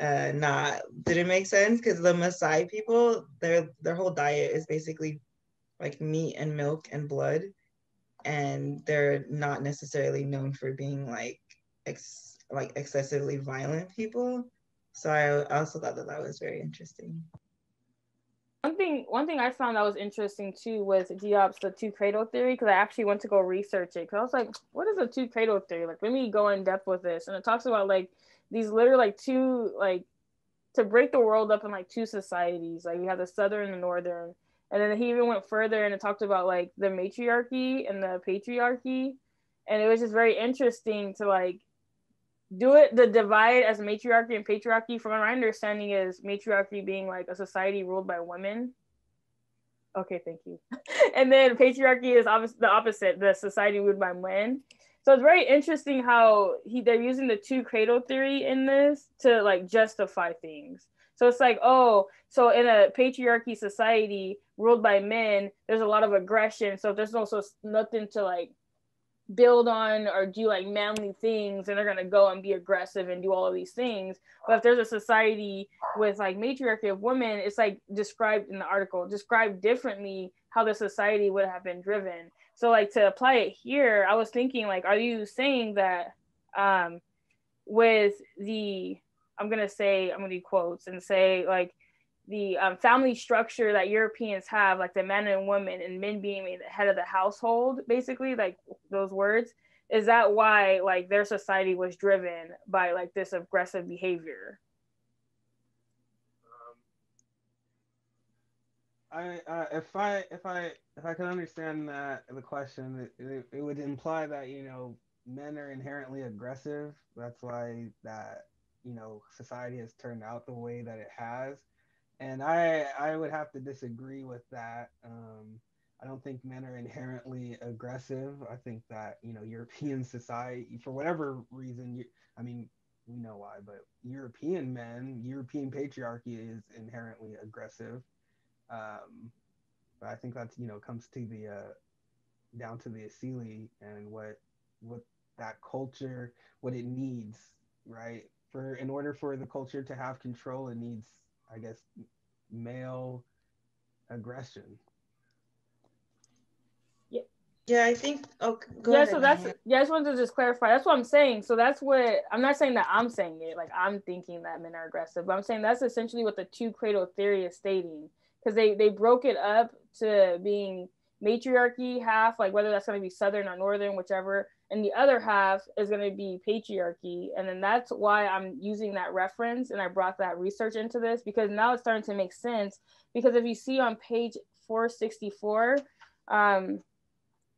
uh not didn't make sense because the Maasai people, their their whole diet is basically like meat and milk and blood. And they're not necessarily known for being like ex- like excessively violent people. So I also thought that that was very interesting. One thing, one thing I found that was interesting too was Diop's the two cradle theory because I actually went to go research it because I was like, what is a two cradle theory? Like, let me go in depth with this, and it talks about like these literally like two like to break the world up in like two societies. Like you have the southern and the northern, and then he even went further and it talked about like the matriarchy and the patriarchy, and it was just very interesting to like do it the divide as matriarchy and patriarchy from my understanding is matriarchy being like a society ruled by women. Okay thank you. And then patriarchy is obviously the opposite the society ruled by men. So it's very interesting how he they're using the two cradle theory in this to like justify things. So it's like oh so in a patriarchy society ruled by men there's a lot of aggression. So there's also nothing to like build on or do like manly things and they're going to go and be aggressive and do all of these things. But if there's a society with like matriarchy of women it's like described in the article described differently how the society would have been driven. So like to apply it here i was thinking like are you saying that um with the i'm going to say i'm going to do quotes and say like the um, family structure that Europeans have, like the man and woman, and men being the head of the household, basically, like those words, is that why like their society was driven by like this aggressive behavior? Um, I uh, if I if I if I can understand that the question, it, it, it would imply that you know men are inherently aggressive. That's why that you know society has turned out the way that it has and I I would have to disagree with that. Um, I don't think men are inherently aggressive. I think that you know European society, for whatever reason, you, I mean we know why, but European men, European patriarchy is inherently aggressive. Um, but I think that's you know comes to the uh, down to the Asili and what what that culture what it needs right for in order for the culture to have control it needs I guess, male aggression. Yeah, yeah, I think. Oh, yeah. Ahead, so that's yeah. I just wanted to just clarify. That's what I'm saying. So that's what I'm not saying that I'm saying it. Like I'm thinking that men are aggressive, but I'm saying that's essentially what the two cradle theory is stating because they they broke it up to being matriarchy half, like whether that's going to be southern or northern, whichever, and the other half is going to be patriarchy. And then that's why i'm using that reference and i brought that research into this because now it's starting to make sense. Because if you see on page 464 um,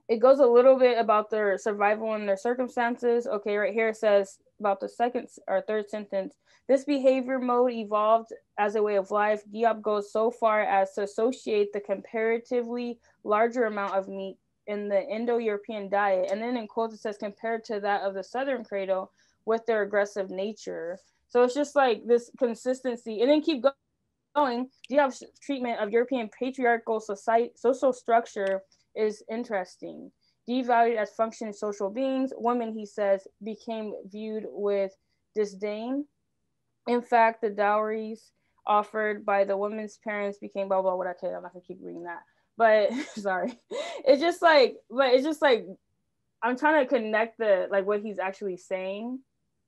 it goes a little bit about their survival and their circumstances. Okay right here it says about the second or third sentence this behavior mode evolved as a way of life. Diop goes so far as to associate the comparatively larger amount of meat in the Indo-European diet, and then in quotes it says compared to that of the Southern cradle with their aggressive nature. So it's just like this consistency, and then keep going. Do you have treatment of European patriarchal society social structure is interesting. Devalued as functioning social beings, women, he says, became viewed with disdain. In fact, the dowries offered by the women's parents became blah blah. What I you, I'm not gonna keep reading that but sorry. It's just like but it's just like i'm trying to connect the like what he's actually saying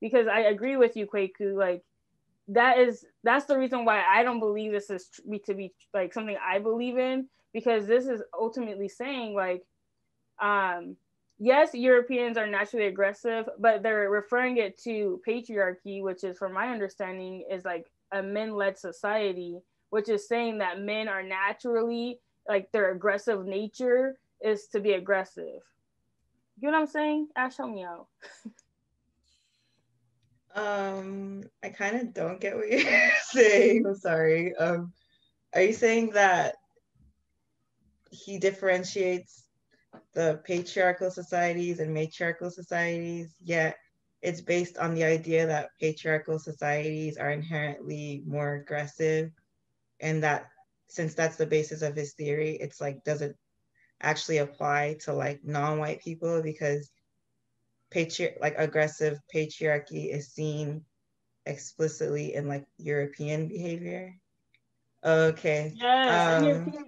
because i agree with you Kwaku like that is that's the reason why i don't believe this is be, to be like something i believe in because this is ultimately saying like um yes europeans are naturally aggressive but they're referring it to patriarchy which is from my understanding is like a men-led society which is saying that men are naturally like their aggressive nature is to be aggressive. You know what I'm saying? Ash, help me out. um, I kind of don't get what you're saying. I'm sorry. Um, are you saying that he differentiates the patriarchal societies and matriarchal societies, yet it's based on the idea that patriarchal societies are inherently more aggressive and that since that's the basis of his theory, it's like does it actually apply to like non-white people because patri- like aggressive patriarchy is seen explicitly in like European behavior. Okay. Yes, Um, European.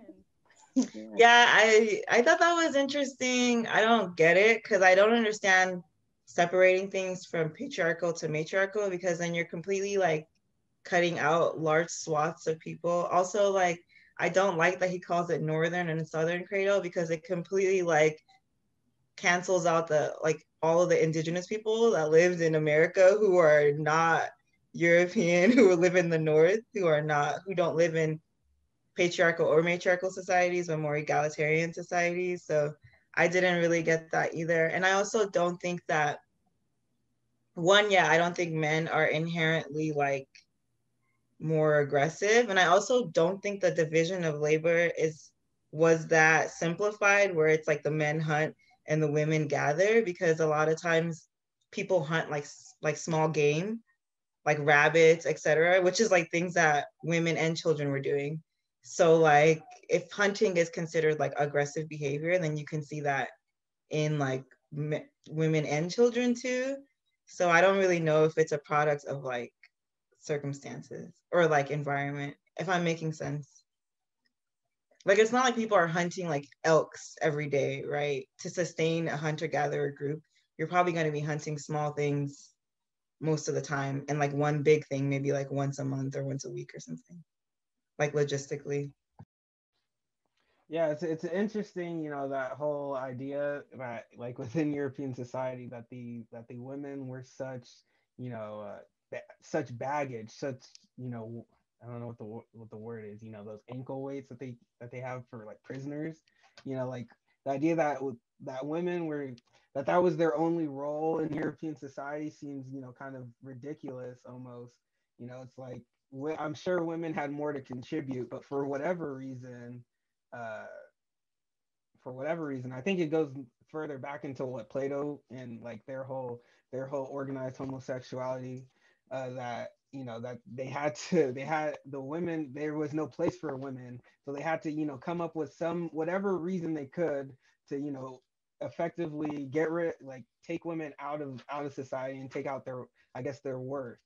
Yeah, I I thought that was interesting. I don't get it because I don't understand separating things from patriarchal to matriarchal because then you're completely like cutting out large swaths of people. Also, like I don't like that he calls it northern and southern cradle because it completely like cancels out the like all of the indigenous people that lived in America who are not European, who live in the north, who are not who don't live in patriarchal or matriarchal societies, but more egalitarian societies. So I didn't really get that either. And I also don't think that one, yeah, I don't think men are inherently like more aggressive. And I also don't think the division of labor is was that simplified where it's like the men hunt and the women gather because a lot of times people hunt like like small game like rabbits etc which is like things that women and children were doing so like if hunting is considered like aggressive behavior, then you can see that in like m- women and children too. So I don't really know if it's a product of like circumstances or like environment, if I'm making sense. Like it's not like people are hunting like elks every day, right? To sustain a hunter gatherer group, you're probably going to be hunting small things most of the time and like one big thing maybe like once a month or once a week or something like logistically. Yeah, it's it's interesting, you know, that whole idea that like within European society that the that the women were such, you know, uh, such baggage, such, you know, I don't know what the what the word is, you know, those ankle weights that they that they have for like prisoners, you know, like the idea that that women were that that was their only role in European society seems, you know, kind of ridiculous almost. You know, it's like I'm sure women had more to contribute, but for whatever reason, uh, for whatever reason, I think it goes further back into what Plato and like their whole their whole organized homosexuality uh, that you know that they had to they had the women there was no place for women. So they had to you know come up with some whatever reason they could to you know effectively get rid like take women out of out of society and take out their i guess their worth.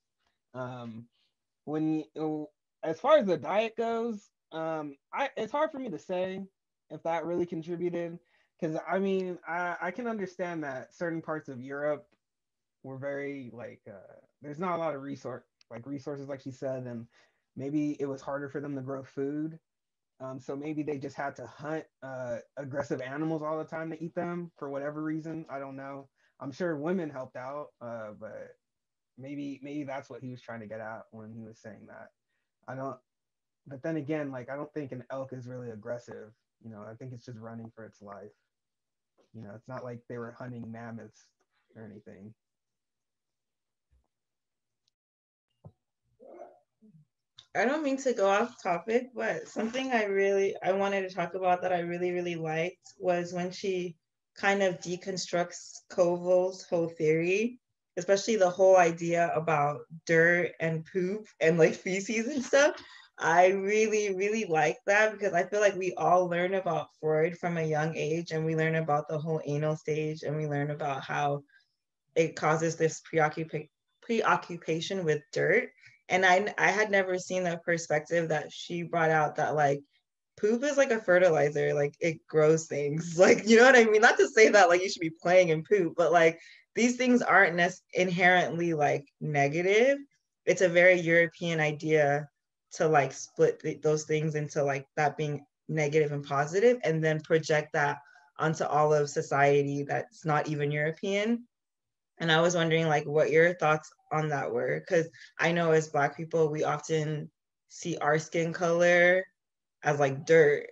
Um when as far as the diet goes um i it's hard for me to say if that really contributed because i mean I, I can understand that certain parts of europe were very like uh there's not a lot of resource like resources like she said and maybe it was harder for them to grow food. Um, so maybe they just had to hunt uh, aggressive animals all the time to eat them for whatever reason. I don't know. I'm sure women helped out uh, but maybe maybe that's what he was trying to get at when he was saying that. I don't but then again like i don't think an elk is really aggressive. You know i think it's just running for its life. You know it's not like they were hunting mammoths or anything I don't mean to go off topic, but something I really I wanted to talk about that I really really liked was when she kind of deconstructs Kovel's whole theory, especially the whole idea about dirt and poop and like feces and stuff. I really really like that because I feel like we all learn about Freud from a young age and we learn about the whole anal stage and we learn about how it causes this preoccupation preoccupation with dirt and I I had never seen that perspective that she brought out that like poop is like a fertilizer, like it grows things. Like you know what I mean? Not to say that like you should be playing in poop, but like these things aren't nec- inherently like negative. It's a very European idea to like split th- those things into like that being negative and positive and then project that onto all of society that's not even European. And I was wondering like what your thoughts on that word because I know as black people we often see our skin color as like dirt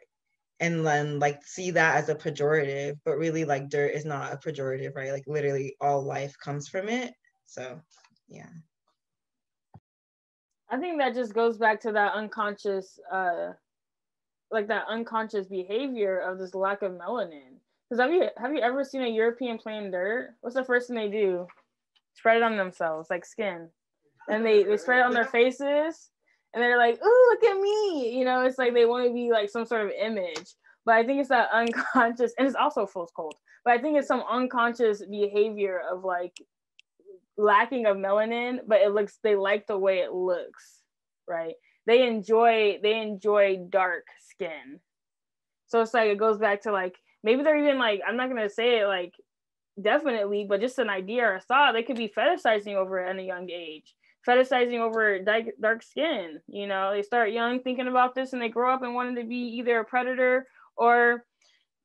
and then like see that as a pejorative, but really like dirt is not a pejorative, right? Like literally all life comes from it. So yeah. I think that just goes back to that unconscious, uh, like that unconscious behavior of this lack of melanin. Because have you have you ever seen a European playing dirt? What's the first thing they do? Spread it on themselves like skin, and they they spread it on their faces, and they're like, "Ooh, look at me!" You know, it's like they want to be like some sort of image. But I think it's that unconscious, and it's also feels cold. but I think it's some unconscious behavior of like lacking of melanin, but it looks they like the way it looks, right? They enjoy they enjoy dark skin. So it's like it goes back to like maybe they're even like I'm not gonna say it like definitely, but just an idea or a thought, they could be fetishizing over it at a young age, fetishizing over dark, dark skin. You know, they start young thinking about this and they grow up and wanting to be either a predator or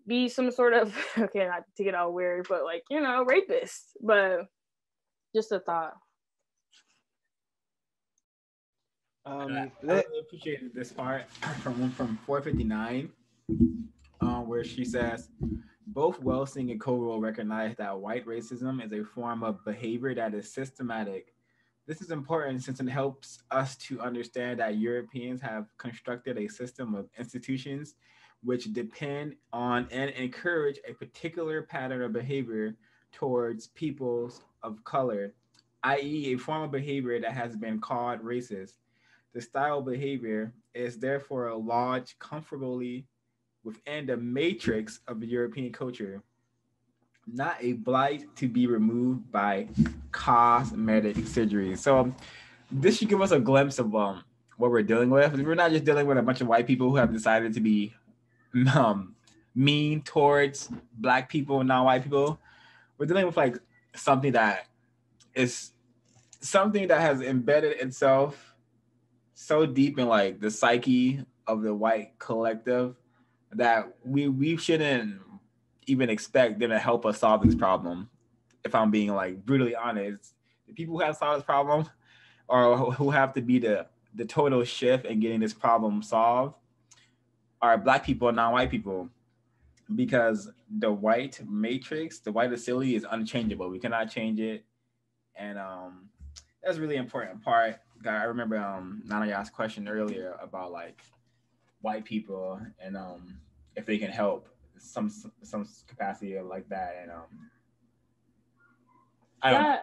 be some sort of, okay, not to get all weird, but like, you know, rapist. But just a thought. Um, I, I really appreciated this part from from 459, um, where she says, both Welsing and Kovel recognize that white racism is a form of behavior that is systematic. This is important since it helps us to understand that Europeans have constructed a system of institutions which depend on and encourage a particular pattern of behavior towards peoples of color, i.e., a form of behavior that has been called racist. The style of behavior is therefore lodged comfortably within the matrix of European culture, not a blight to be removed by cosmetic surgery. So um, this should give us a glimpse of um, what we're dealing with. We're not just dealing with a bunch of white people who have decided to be um, mean towards black people non-white people. We're dealing with like something that is something that has embedded itself so deep in like the psyche of the white collective that we we shouldn't even expect them to help us solve this problem. If I'm being like brutally honest, the people who have solved this problem or who have to be the the total shift in getting this problem solved are black people and non-white people because the white matrix, the white facility is unchangeable. We cannot change it. And um that's really important part. I remember um Nana asked question earlier about like white people and um, if they can help some some capacity like that and um, I yeah.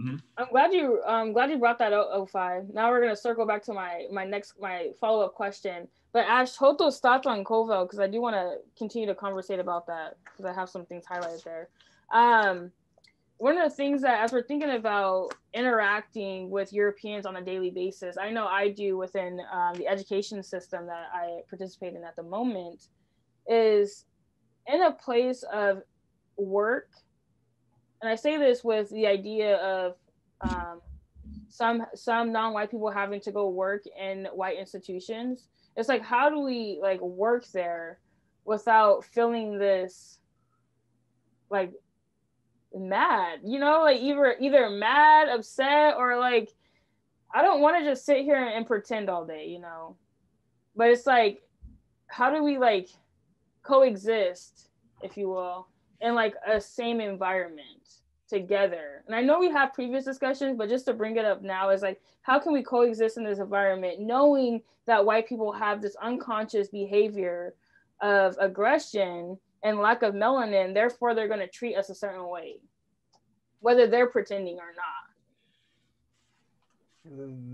Mm-hmm. I'm glad you um glad you brought that up, 05. Now we're gonna circle back to my my next my follow up question. But Ash, hold those thoughts on Kovel because I do want to continue to conversate about that because I have some things highlighted there. Um, one of the things that as we're thinking about interacting with Europeans on a daily basis, I know I do within um, the education system that I participate in at the moment, is in a place of work. And I say this with the idea of um, some some non-white people having to go work in white institutions. It's like how do we like work there without feeling this like mad you know like either either mad upset or like i don't want to just sit here and pretend all day you know? But it's like how do we like coexist if you will in like a same environment together? And i know we have previous discussions but just to bring it up now is like how can we coexist in this environment knowing that white people have this unconscious behavior of aggression and lack of melanin, therefore they're going to treat us a certain way, whether they're pretending or not.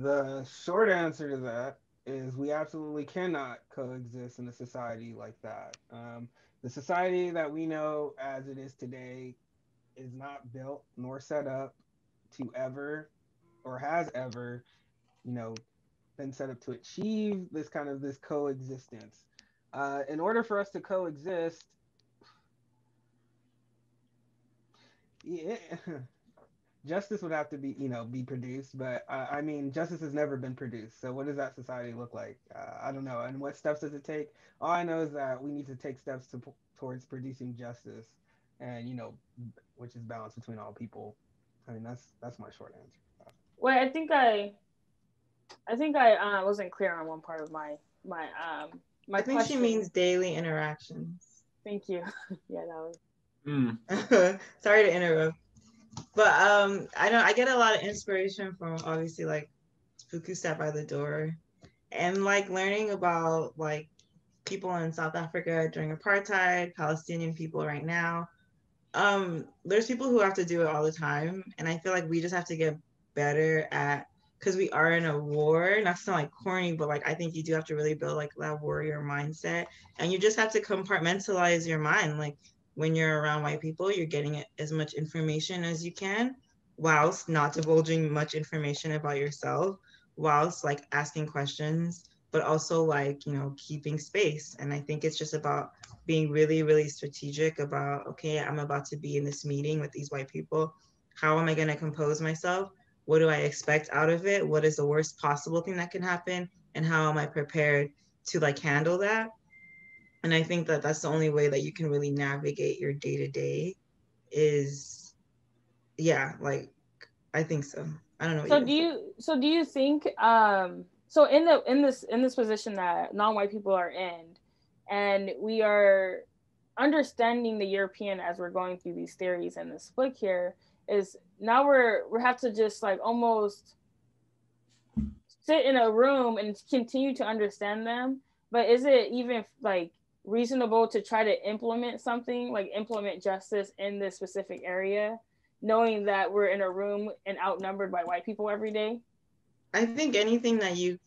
The short answer to that is we absolutely cannot coexist in a society like that. Um, the society that we know as it is today is not built nor set up to ever or has ever, you know, been set up to achieve this kind of this coexistence. Uh, in order for us to coexist, yeah, justice would have to be, you know, be produced. But uh, I mean, justice has never been produced. So what does that society look like? Uh, I don't know. And what steps does it take? All I know is that we need to take steps to, towards producing justice, and you know, which is balance between all people. I mean, that's that's my short answer. Well, I think I, I think I uh, wasn't clear on one part of my my um my. I think question. she means daily interactions. Thank you. yeah, that was. Mm. Sorry to interrupt. But um I know I get a lot of inspiration from obviously like Spook Who Sat by the Door and like learning about like people in South Africa during apartheid, Palestinian people right now. Um, there's people who have to do it all the time. And I feel like we just have to get better at because we are in a war, not to sound like corny, but like I think you do have to really build like that warrior mindset. And you just have to compartmentalize your mind. Like when you're around white people, you're getting as much information as you can, whilst not divulging much information about yourself, whilst like asking questions, but also like, you know, keeping space. And I think it's just about being really, really strategic about, okay, I'm about to be in this meeting with these white people. How am I going to compose myself? What do I expect out of it? What is the worst possible thing that can happen? And how am I prepared to like handle that? And I think that that's the only way that you can really navigate your day to day is, yeah, like I think so. I don't know. So do you? So do you think? Um. So in the in this in this position that non-white people are in, and we are understanding the European as we're going through these theories and this book here is now we're we have to just like almost sit in a room and continue to understand them but is it even like reasonable to try to implement something like implement justice in this specific area knowing that we're in a room and outnumbered by white people every day? I think anything that you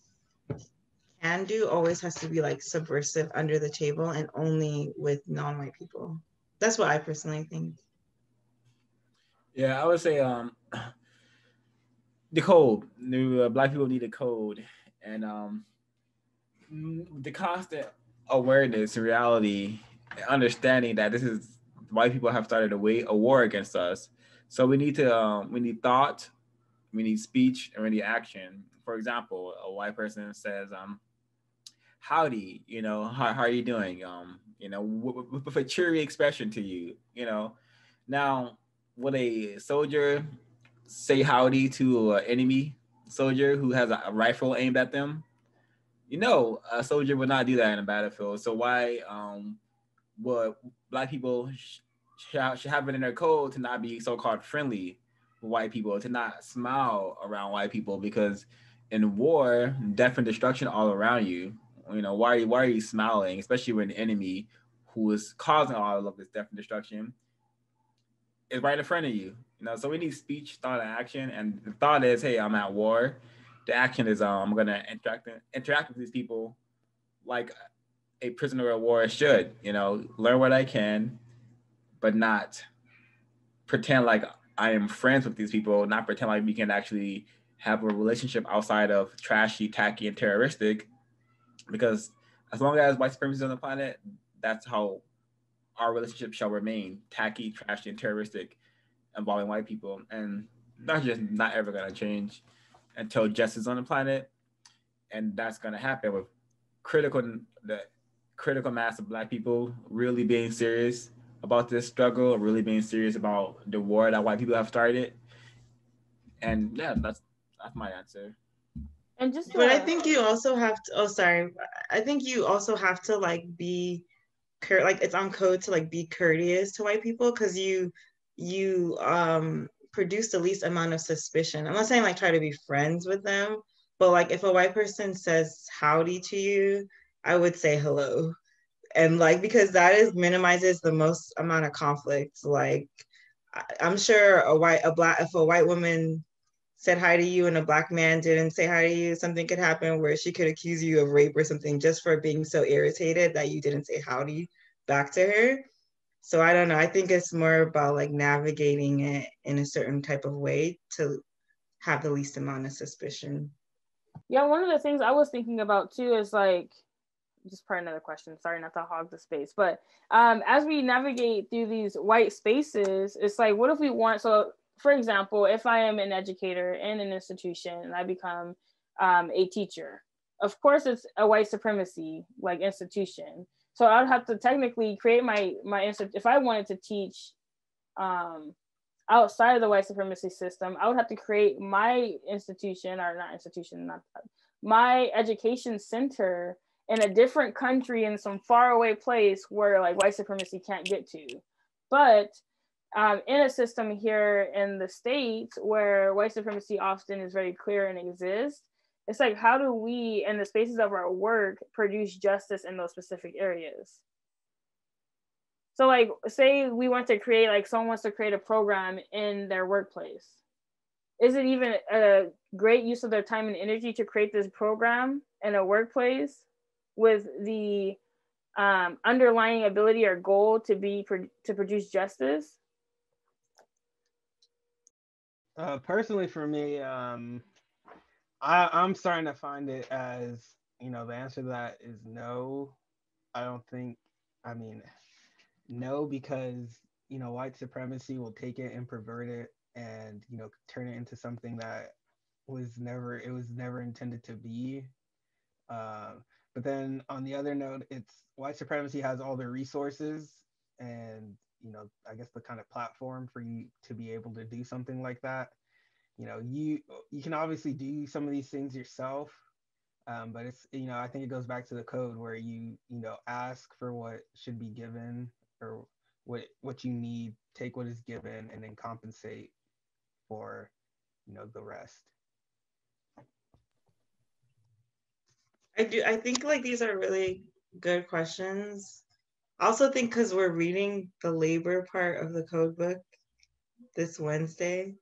can do always has to be like subversive under the table and only with non-white people. That's what i personally think. Yeah i would say um the code. The uh, black people need a code. And um the constant awareness, reality, understanding that this is white people have started a way a war against us. So we need to um, we need thought, we need speech, and we need action. For example, a white person says, um, "Howdy," you know, how, how are you doing? Um, you know, with, a cheery expression to you, you know. Now, would a soldier say howdy to an enemy soldier who has a rifle aimed at them? You know, a soldier would not do that in a battlefield. So why um, would black people sh- should have it in their code to not be so-called friendly with white people, to not smile around white people? Because in war, death and destruction all around you. You know, why are you, why are you smiling, especially when the enemy who is causing all of this death and destruction is right in front of you? You know, so we need speech, thought, and action. And the thought is, hey, I'm at war the action is um, I'm gonna interact interact with these people like a prisoner of war should. You know, learn what I can, but not pretend like I am friends with these people. Not pretend like we can actually have a relationship outside of trashy, tacky, and terroristic. Because as long as white supremacy is on the planet, that's how our relationship shall remain tacky, trashy, and terroristic, involving white people. And that's just not ever gonna change until justice on the planet, and that's going to happen with critical the critical mass of Black people really being serious about this struggle, really being serious about the war that white people have started. And yeah, that's that's my answer. And just but I think you also have to. Oh, sorry. I think you also have to like be, cur- like it's on code to like be courteous to white people because you you um produce the least amount of suspicion. I'm not saying like try to be friends with them, but like if a white person says howdy to you, I would say hello. And like because that is minimizes the most amount of conflict. Like I'm sure a white a black if a white woman said hi to you and a black man didn't say hi to you, something could happen where she could accuse you of rape or something just for being so irritated that you didn't say howdy back to her so i don't know. I think it's more about like navigating it in a certain type of way to have the least amount of suspicion. Yeah one of the things i was thinking about too is like just probably another question. Sorry not to hog the space. But um as we navigate through these white spaces it's like what if we want so for example if i am an educator in an institution and i become um, a teacher of course it's a white supremacy like institution so I'd have to technically create my my if I wanted to teach um, outside of the white supremacy system, I would have to create my institution or not institution, not my education center in a different country in some faraway place where like white supremacy can't get to. But um, in a system here in the states where white supremacy often is very clear and exists, it's like how do we in the spaces of our work produce justice in those specific areas so like say we want to create like someone wants to create a program in their workplace is it even a great use of their time and energy to create this program in a workplace with the um, underlying ability or goal to be pro- to produce justice? Uh, personally, for me, um, I, I'm starting to find it as you know the answer to that is no. I don't think. I mean, no, because you know white supremacy will take it and pervert it, and you know turn it into something that was never it was never intended to be. Uh, but then on the other note, it's white supremacy has all the resources and you know I guess the kind of platform for you to be able to do something like that you know you you can obviously do some of these things yourself um, but it's you know i think it goes back to the code where you you know ask for what should be given or what what you need take what is given and then compensate for you know the rest I do. I think like these are really good questions. I also think because we're reading the labor part of the code book this Wednesday,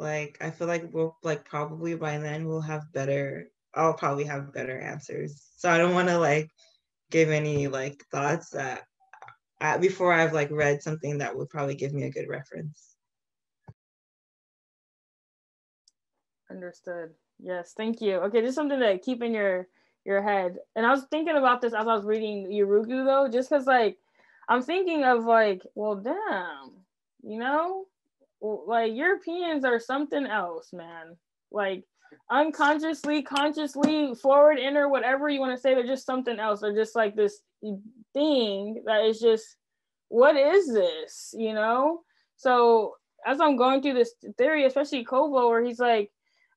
like I feel like we'll like probably by then we'll have better. I'll probably have better answers. So I don't want to like give any like thoughts that uh, before I've like read something that would probably give me a good reference. Understood. Yes, thank you. Okay, just something to keep in your your head. And I was thinking about this as I was reading Yurugu though, just because like I'm thinking of like, well, damn, you know, like Europeans are something else, man. Like unconsciously, consciously, forward, inner, whatever you want to say, they're just something else. They're just like this thing that is just, what is this? You know? So as I'm going through this theory, especially Kovo, where he's like,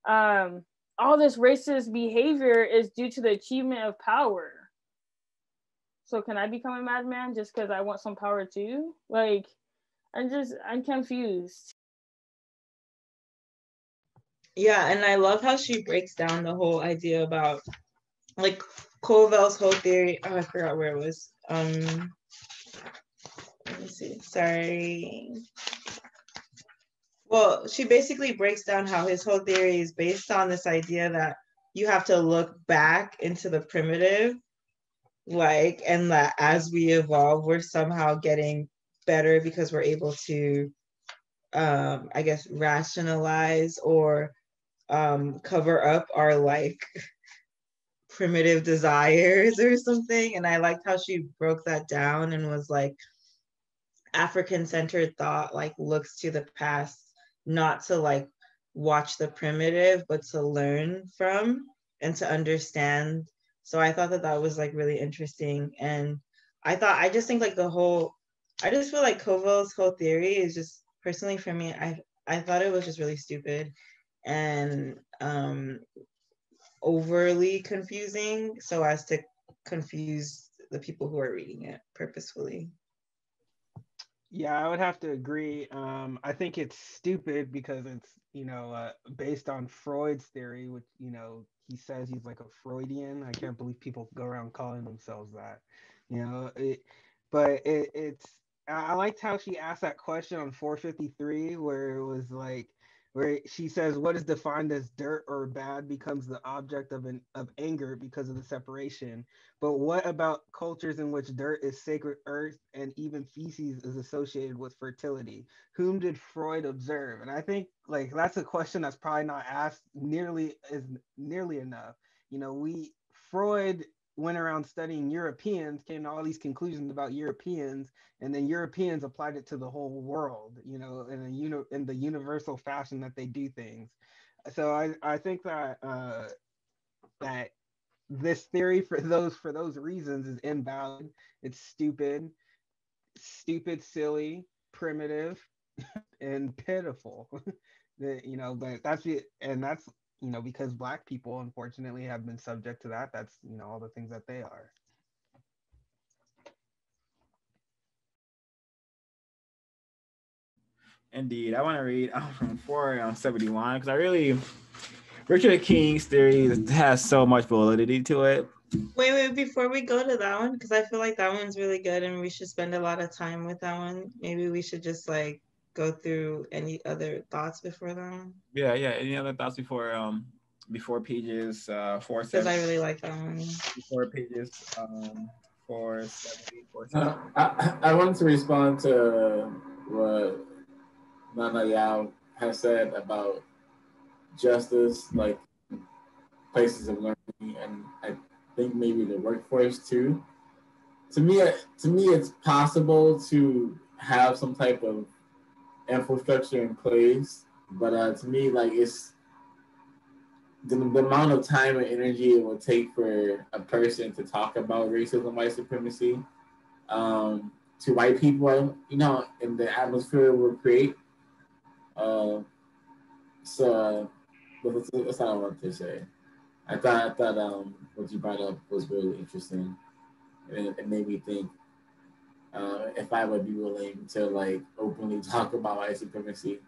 um, all this racist behavior is due to the achievement of power. So can I become a madman just because I want some power too? Like, I'm just I'm confused. Yeah, and I love how she breaks down the whole idea about like Kovel's whole theory. Oh, I forgot where it was. Um let me see. Sorry. Well, she basically breaks down how his whole theory is based on this idea that you have to look back into the primitive, like, and that as we evolve, we're somehow getting better because we're able to, um, I guess, rationalize or um, cover up our like primitive desires or something. And I liked how she broke that down and was like, African centered thought like looks to the past not to like watch the primitive, but to learn from and to understand. So I thought that that was like really interesting. And I thought, I just think like the whole, I just feel like Kovel's whole theory is just personally for me, I, I thought it was just really stupid and um, overly confusing so as to confuse the people who are reading it purposefully. Yeah, I would have to agree. Um, I think it's stupid because it's you know uh, based on Freud's theory, which you know he says he's like a Freudian. I can't believe people go around calling themselves that. You know, it, but it, it's I liked how she asked that question on 453, where it was like, where she says what is defined as dirt or bad becomes the object of an of anger because of the separation. But what about cultures in which dirt is sacred earth and even feces is associated with fertility? Whom did freud observe? And i think like that's a question that's probably not asked nearly as nearly enough. You know we freud went around studying Europeans, came to all these conclusions about Europeans, and then Europeans applied it to the whole world, you know, in a uni- in the universal fashion that they do things. So I, I think that uh, that this theory for those for those reasons is invalid. It's stupid, stupid, silly, primitive, and pitiful. you know, but that's it, and that's you know, because black people unfortunately have been subject to that. That's, you know, all the things that they are. Indeed. I want to read um, from 471 because I really, Richard King's theory has so much validity to it. Wait, wait, before we go to that one, because I feel like that one's really good and we should spend a lot of time with that one. Maybe we should just like go through any other thoughts before that one? Yeah, yeah. Any other thoughts before um before pages uh four Because I really like that one. Before pages um four seventy four. Uh, I, I wanted to respond to what Nana Yao has said about justice, like places of learning, and I think maybe the workforce too. To me, to me, it's possible to have some type of infrastructure in place, but uh, to me, like it's the, the amount of time and energy it will take for a person to talk about racism, white supremacy, um, to white people, you know, in the atmosphere will create. Uh, so that's, that's all I wanted to say. I thought I thought um, what you brought up was really interesting, and it, it made me think uh, if I would be willing to like openly talk about white supremacy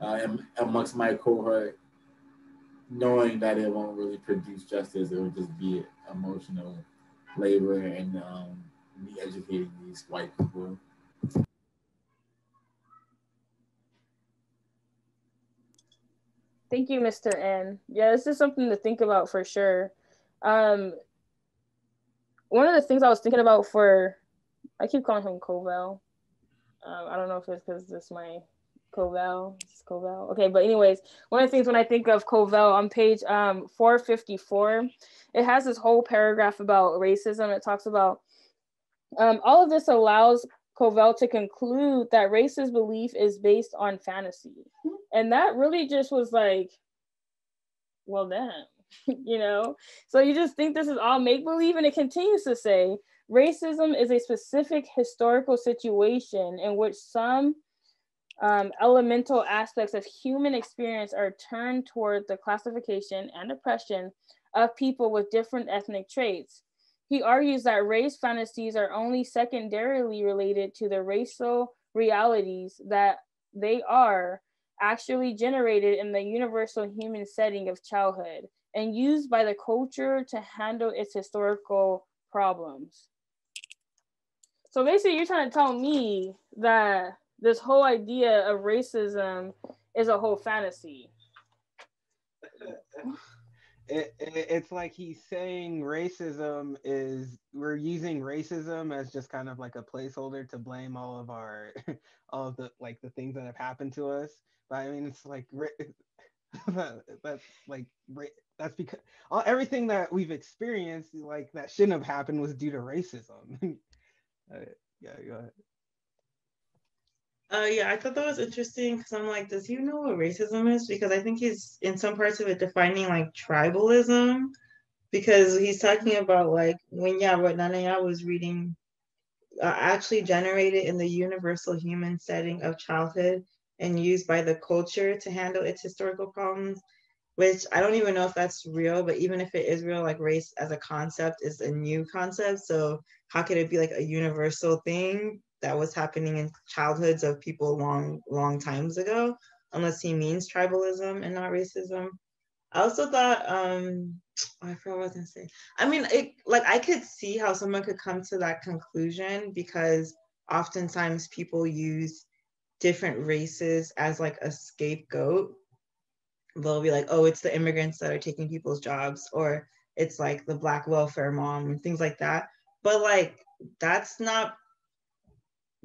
uh, amongst my cohort, knowing that it won't really produce justice, it would just be emotional labor and um, me educating these white people. Thank you, Mr. N. Yeah, this is something to think about for sure. Um, one of the things I was thinking about for, I keep calling him Covell. Um, I don't know if it's because this is my Covell. It's Covell. Okay, but anyways, one of the things when I think of Covell on page um, 454, it has this whole paragraph about racism. It talks about um, all of this allows Covell to conclude that racist belief is based on fantasy. And that really just was like, well, then, you know? So you just think this is all make believe. And it continues to say racism is a specific historical situation in which some um, elemental aspects of human experience are turned toward the classification and oppression of people with different ethnic traits. He argues that race fantasies are only secondarily related to the racial realities that they are actually generated in the universal human setting of childhood and used by the culture to handle its historical problems. So basically, you're trying to tell me that this whole idea of racism is a whole fantasy. It, it, it's like he's saying racism is we're using racism as just kind of like a placeholder to blame all of our all of the like the things that have happened to us. But i mean it's like that, that's like that's because all, everything that we've experienced like that shouldn't have happened was due to racism uh, yeah go ahead uh, yeah, I thought that was interesting because I'm like, does he know what racism is? Because I think he's in some parts of it defining like tribalism, because he's talking about like when yeah, what Nanaya was reading, uh, actually generated in the universal human setting of childhood and used by the culture to handle its historical problems. Which I don't even know if that's real, but even if it is real, like race as a concept is a new concept. So how could it be like a universal thing? that was happening in childhoods of people long, long times ago, unless he means tribalism and not racism. I also thought, um, oh, I forgot what I was gonna say. I mean, it like I could see how someone could come to that conclusion because oftentimes people use different races as like a scapegoat. They'll be like, oh, it's the immigrants that are taking people's jobs, or it's like the black welfare mom and things like that. But like that's not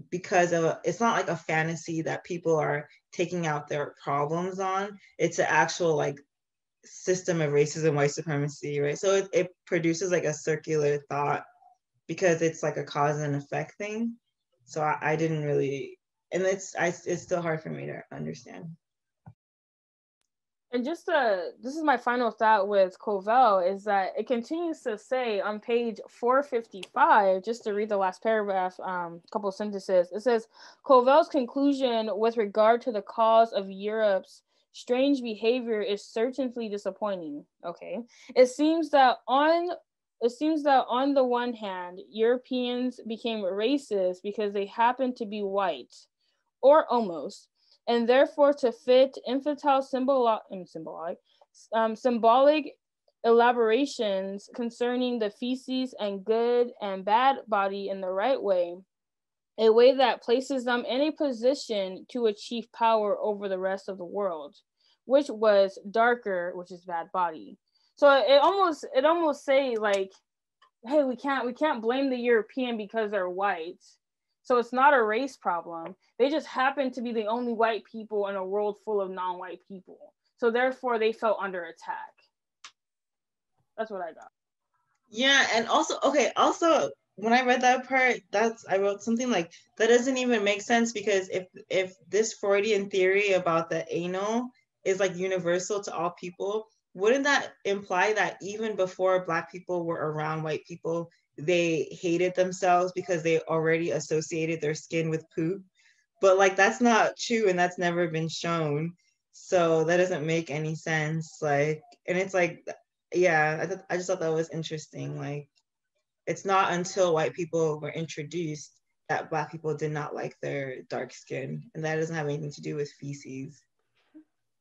because of a, it's not like a fantasy that people are taking out their problems on. It's an actual like system of racism white supremacy right? So it, it produces like a circular thought because it's like a cause and effect thing. So i, I didn't really and it's I, it's still hard for me to understand and just uh, this is my final thought with Covell is that it continues to say on page 455, just to read the last paragraph, um, couple sentences, it says Covell's conclusion with regard to the cause of Europe's strange behavior is certainly disappointing. Okay. It seems that on it seems that on the one hand, Europeans became racist because they happened to be white, or almost, and therefore to fit infantile symbolo- um, symbolic, um, symbolic elaborations concerning the feces and good and bad body in the right way, a way that places them in a position to achieve power over the rest of the world, which was darker, which is bad body. So it almost it almost say like hey, we can't we can't blame the European because they're white. So it's not a race problem. They just happen to be the only white people in a world full of non-white people. So therefore they felt under attack. That's what I got. Yeah, and also okay, also when I read that part, that's I wrote something like that doesn't even make sense because if if this Freudian theory about the anal is like universal to all people, wouldn't that imply that even before black people were around white people, they hated themselves because they already associated their skin with poop? But like that's not true and that's never been shown. So that doesn't make any sense. Like, and it's like, yeah, I, th- I just thought that was interesting. Like, it's not until white people were introduced that black people did not like their dark skin and that doesn't have anything to do with feces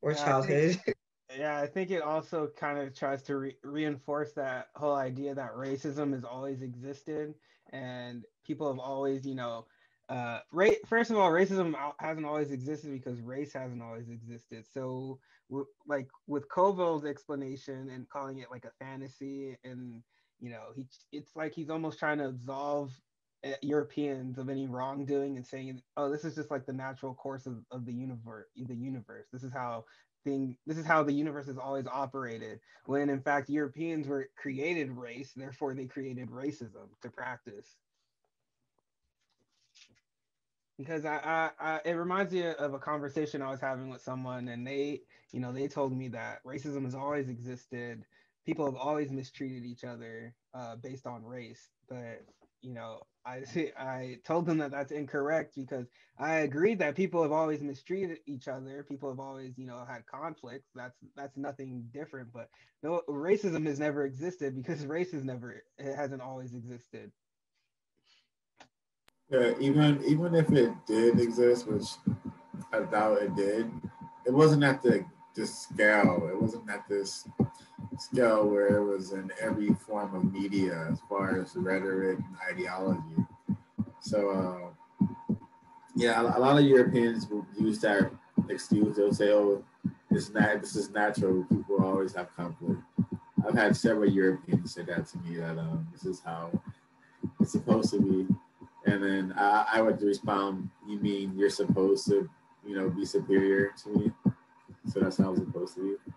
or Yeah, childhood yeah, I think it also kind of tries to re- reinforce that whole idea that racism has always existed and people have always, you know, uh, ra- first of all, racism hasn't always existed because race hasn't always existed. So, w- like with Kovel's explanation and calling it like a fantasy, and you know, he it's like he's almost trying to absolve uh, Europeans of any wrongdoing and saying, "Oh, this is just like the natural course of, of the universe. The universe. This is how This is how the universe has always operated." When in fact, Europeans were created race, therefore they created racism to practice. Because I, I, I, it reminds me of a conversation I was having with someone, and they, you know, they told me that racism has always existed. People have always mistreated each other uh, based on race, but you know, I I told them that that's incorrect because I agree that people have always mistreated each other. People have always, you know, had conflicts. That's that's nothing different. But no, racism has never existed because race has never it hasn't always existed. Yeah, even even if it did exist, which I doubt it did, it wasn't at the scale. It wasn't at this scale where it was in every form of media as far as rhetoric and ideology. So uh, yeah, a, lot of Europeans will use that excuse. They'll say, "Oh, this not this is natural. People always have conflict." I've had several Europeans say that to me that um, this is how it's supposed to be. And then I, I would respond, you mean you're supposed to, you know, be superior to me? So that's how it's supposed to be.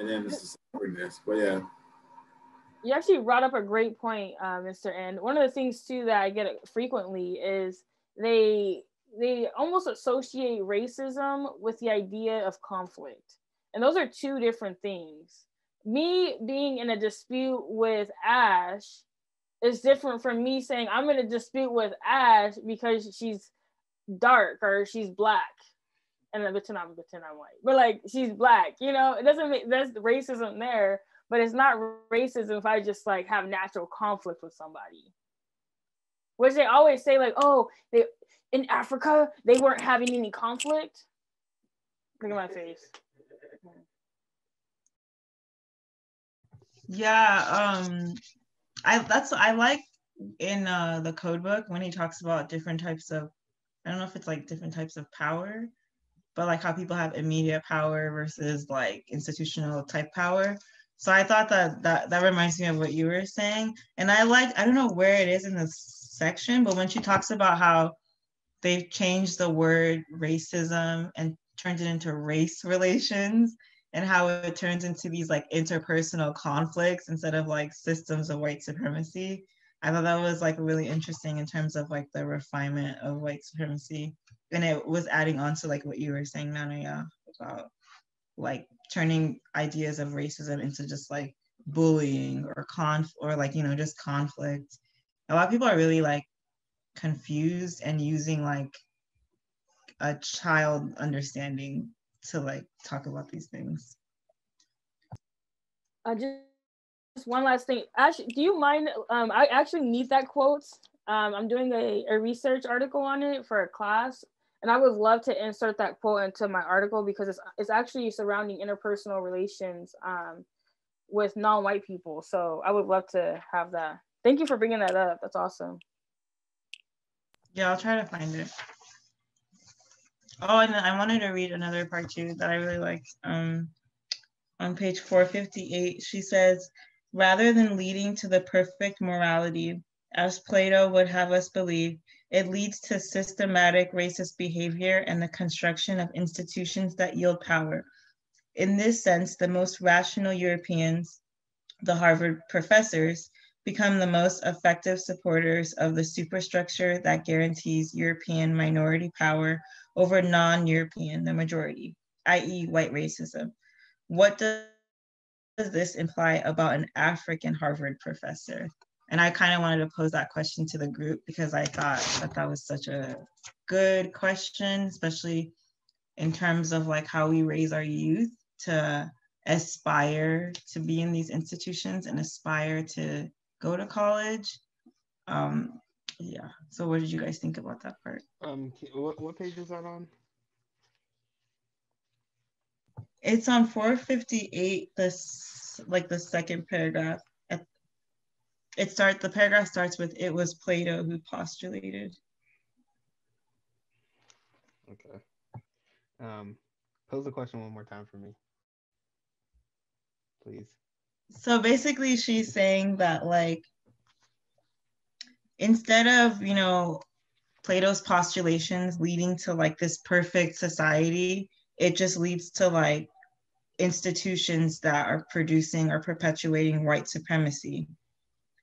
And then is awkwardness. But yeah, You actually brought up a great point, uh, Mr. And one of the things too that I get frequently is they they almost associate racism with the idea of conflict, and those are two different things. Me being in a dispute with Ash is different from me saying I'm in a dispute with Ash because she's dark or she's black. And then pretend I'm pretend I'm white, but like she's black, you know, it doesn't make there's racism there, but it's not racism if I just like have natural conflict with somebody. Which they always say, like, oh, they in Africa they weren't having any conflict. Look at my face. Yeah, um, I that's I like in uh, the code book when he talks about different types of I don't know if it's like different types of power, but like how people have immediate power versus like institutional type power. So I thought that that that reminds me of what you were saying, and I like I don't know where it is in this section, but when she talks about how they've changed the word racism and turned it into race relations and how it turns into these like interpersonal conflicts instead of like systems of white supremacy. I thought that was like really interesting in terms of like the refinement of white supremacy. And it was adding on to like what you were saying, Nanaya, about like turning ideas of racism into just like bullying or conf or like, you know, just conflict. A lot of people are really like confused and using like a child understanding to like talk about these things. I just just one last thing. Actually, do you mind? Um, I actually need that quote. Um, I'm doing a, a research article on it for a class, and I would love to insert that quote into my article because it's it's actually surrounding interpersonal relations um, with non-white people. So I would love to have that. Thank you for bringing that up. That's awesome. Yeah, I'll try to find it. Oh, and I wanted to read another part too that I really liked. Um, on page 458, she says, Rather than leading to the perfect morality, as Plato would have us believe, it leads to systematic racist behavior and the construction of institutions that yield power. In this sense, the most rational Europeans, the Harvard professors, become the most effective supporters of the superstructure that guarantees European minority power over non European, the majority, i.e., white racism. What does this imply about an African Harvard professor? And I kind of wanted to pose that question to the group because I thought that that was such a good question, especially in terms of like how we raise our youth to aspire to be in these institutions and aspire to go to college. Um, yeah. So what did you guys think about that part? Um, what, what page is that on? It's on 458, this like the second paragraph. It starts the paragraph starts with it was Plato who postulated. Okay. Um, pose the question one more time for me. Please. So basically she's saying that like instead of, you know, Plato's postulations leading to like this perfect society, it just leads to like institutions that are producing or perpetuating white supremacy.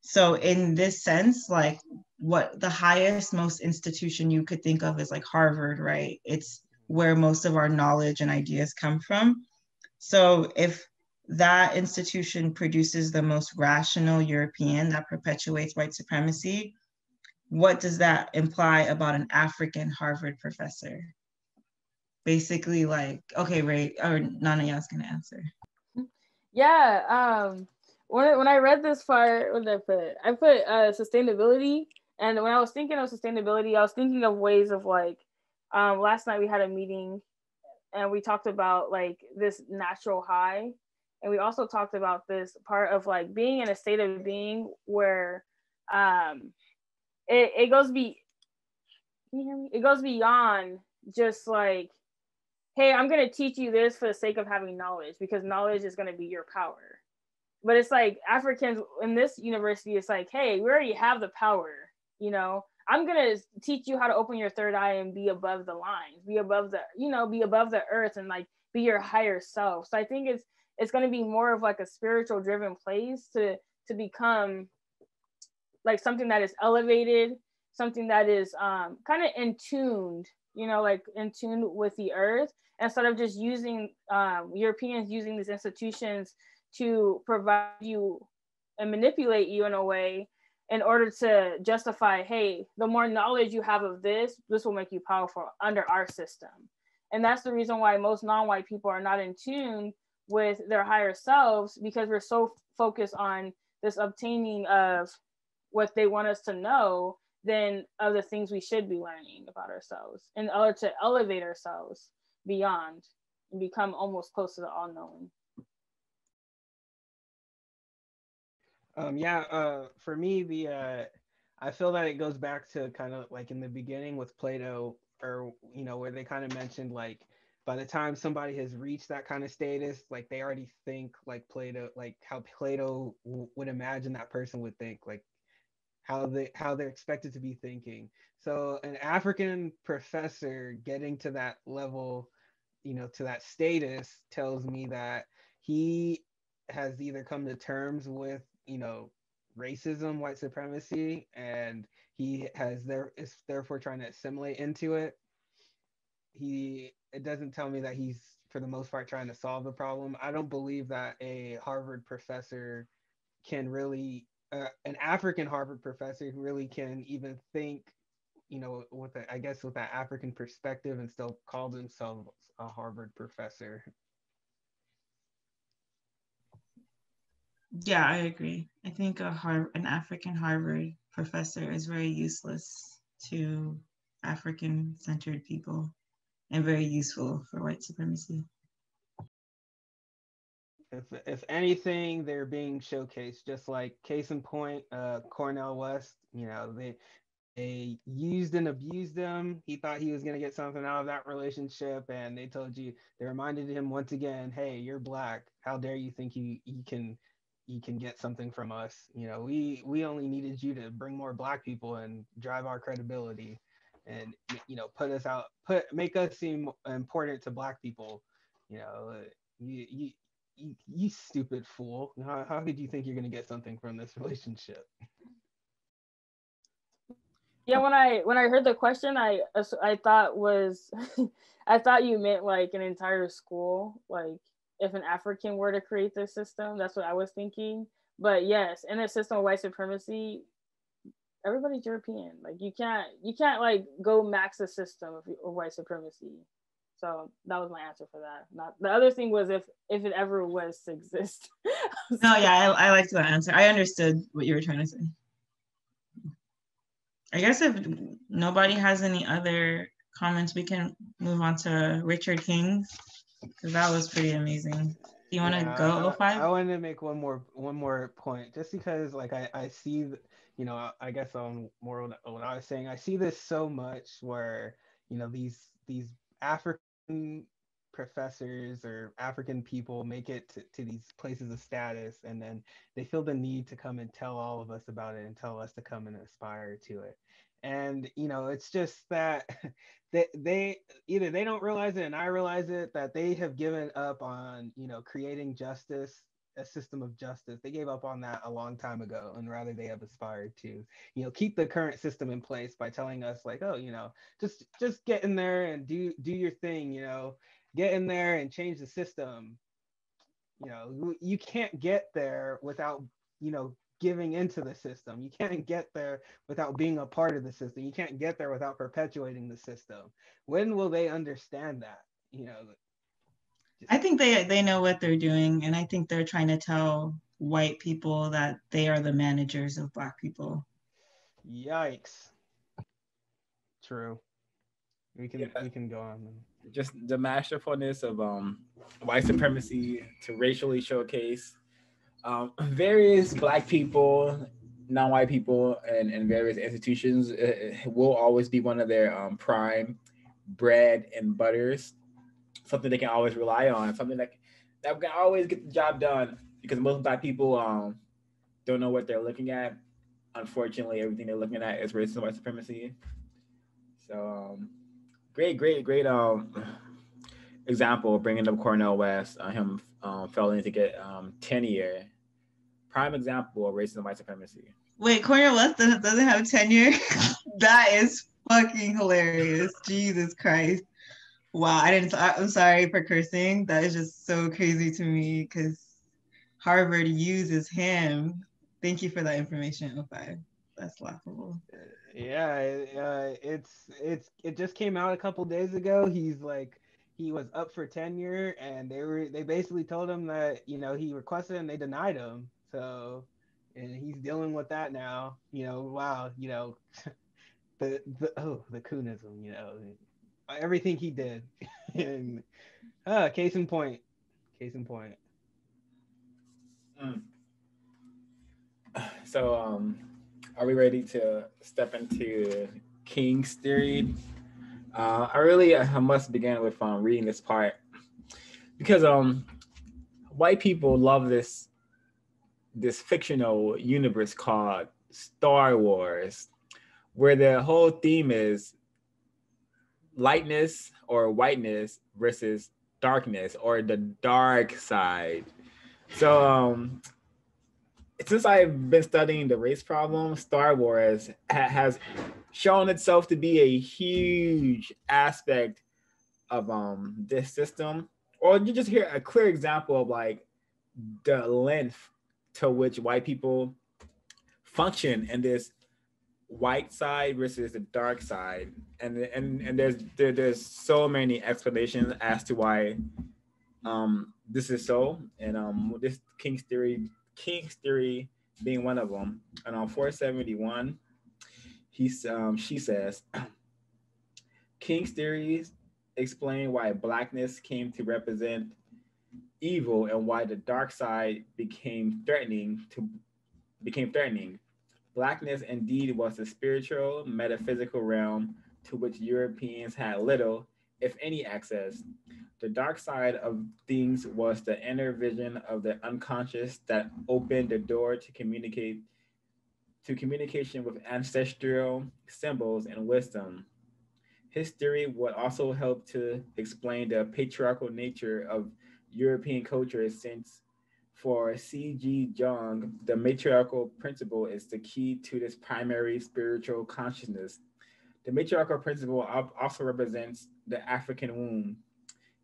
So in this sense, like what the highest, most institution you could think of is like Harvard, right? It's where most of our knowledge and ideas come from. So if that institution produces the most rational European that perpetuates white supremacy, what does that imply about an African Harvard professor? Basically, like, okay, Ray or Nana, y'all's gonna answer. Yeah, um, when when I read this part, what did I put? I put uh, sustainability, and when I was thinking of sustainability, I was thinking of ways of like, um, last night we had a meeting, and we talked about like this natural high, and we also talked about this part of like being in a state of being where, um, it, it goes be can you hear me? It goes beyond just like, hey, I'm gonna teach you this for the sake of having knowledge because knowledge is gonna be your power. But it's like Africans in this university, it's like, hey, we already have the power, you know. I'm gonna teach you how to open your third eye and be above the lines, be above the, you know, be above the earth and like be your higher self. So I think it's it's gonna be more of like a spiritual driven place to to become like something that is elevated, something that is um, kind of in tuned, you know, like in tune with the earth, instead of just using um, Europeans using these institutions to provide you and manipulate you in a way in order to justify, hey, the more knowledge you have of this, this will make you powerful under our system. And that's the reason why most non-white people are not in tune with their higher selves because we're so focused on this obtaining of what they want us to know than other things we should be learning about ourselves in order to elevate ourselves beyond and become almost close to the all Um, yeah, uh, for me, the uh, I feel that it goes back to kind of like in the beginning with Plato, or you know, where they kind of mentioned like by the time somebody has reached that kind of status, like they already think like Plato, like how Plato w- would imagine that person would think, like how they how they're expected to be thinking. So an African professor getting to that level, you know, to that status tells me that he has either come to terms with, you know, racism, white supremacy, and he has there is therefore trying to assimilate into it. He it doesn't tell me that he's for the most part trying to solve the problem. I don't believe that a Harvard professor can really uh, an African Harvard professor really can even think, you know, with a, I guess with that African perspective and still call themselves a Harvard professor. Yeah, I agree. I think a Har- an African Harvard professor is very useless to African centered people and very useful for white supremacy if if anything, they're being showcased. Just like case in point, uh, Cornel West. You know, they they used and abused him. He thought he was gonna get something out of that relationship, and they told you they reminded him once again, "Hey, you're black. How dare you think you you can you can get something from us. You know, we we only needed you to bring more black people and drive our credibility and you know put us out put make us seem important to black people. You know uh, you you you, you stupid fool. How, how could you think you're going to get something from this relationship? Yeah when i when i heard the question i i thought was i thought you meant like an entire school like if an african were to create this system that's what i was thinking but yes in a system of white supremacy everybody's European. Like you can't you can't like go max the system of, of white supremacy. So that was my answer for that. Not the other thing was if if it ever was to exist. no, yeah, I, I liked that answer. I understood what you were trying to say. I guess if nobody has any other comments, we can move on to Richard King that was pretty amazing. Do you want to yeah, go 05? I, I wanted to make one more one more point just because like I I see you know, I guess on more what I was saying, I see this so much where, you know, these these African professors or African people make it to, to these places of status and then they feel the need to come and tell all of us about it and tell us to come and aspire to it. And you know, it's just that they, they either they don't realize it and I realize it that they have given up on, you know, creating justice a system of justice. They gave up on that a long time ago, and rather they have aspired to, you know, keep the current system in place by telling us like, oh, you know, just just get in there and do do your thing, you know, get in there and change the system. You know, you can't get there without, you know, giving into the system. You can't get there without being a part of the system. You can't get there without perpetuating the system. When will they understand that? You know, I think they they know what they're doing, and I think they're trying to tell white people that they are the managers of black people. Yikes! True. We can yeah. we can go on. Just the masterfulness of um, white supremacy to racially showcase um, various black people, non-white people, and, and various institutions uh, will always be one of their um, prime bread and butters something they can always rely on, something that that can always get the job done. Because most black people um, don't know what they're looking at. Unfortunately, everything they're looking at is racism, white supremacy. So um, great, great, great um, example bringing up Cornel West, uh, him um, failing to get um, tenure. Prime example of racism, and white supremacy. Wait, Cornel West doesn't have tenure. that is fucking hilarious. Jesus Christ. Wow, I didn't. I'm sorry for cursing. That is just so crazy to me because Harvard uses him. Thank you for that information, 05. That's laughable. Yeah, uh, it's it's it just came out a couple days ago. He's like he was up for tenure, and they were they basically told him that you know he requested and they denied him. So, and he's dealing with that now. You know, wow, you know, the the oh the coonism, you know, everything he did. and uh, case in point. Case in point. Mm. So, um, are we ready to step into King's theory? Uh, I really I must begin with um, reading this part because um, white people love this this fictional universe called Star Wars, where the whole theme is lightness or whiteness versus darkness or the dark side. So um since I've been studying the race problem, Star Wars ha- has shown itself to be a huge aspect of um this system. Or you just hear a clear example of like the length to which white people function in this white side versus the dark side. And and and there's there, there's so many explanations as to why um this is so. And um this king's theory king's theory being one of them. And on 471 he's um she says king's theories explain why blackness came to represent evil and why the dark side became threatening to became threatening Blackness indeed was a spiritual, metaphysical realm to which Europeans had little, if any, access. The dark side of things was the inner vision of the unconscious that opened the door to communicate to communication with ancestral symbols and wisdom. His theory would also help to explain the patriarchal nature of European culture is since for C.G. Jung, the matriarchal principle is the key to this primary spiritual consciousness. The matriarchal principle also represents the African womb.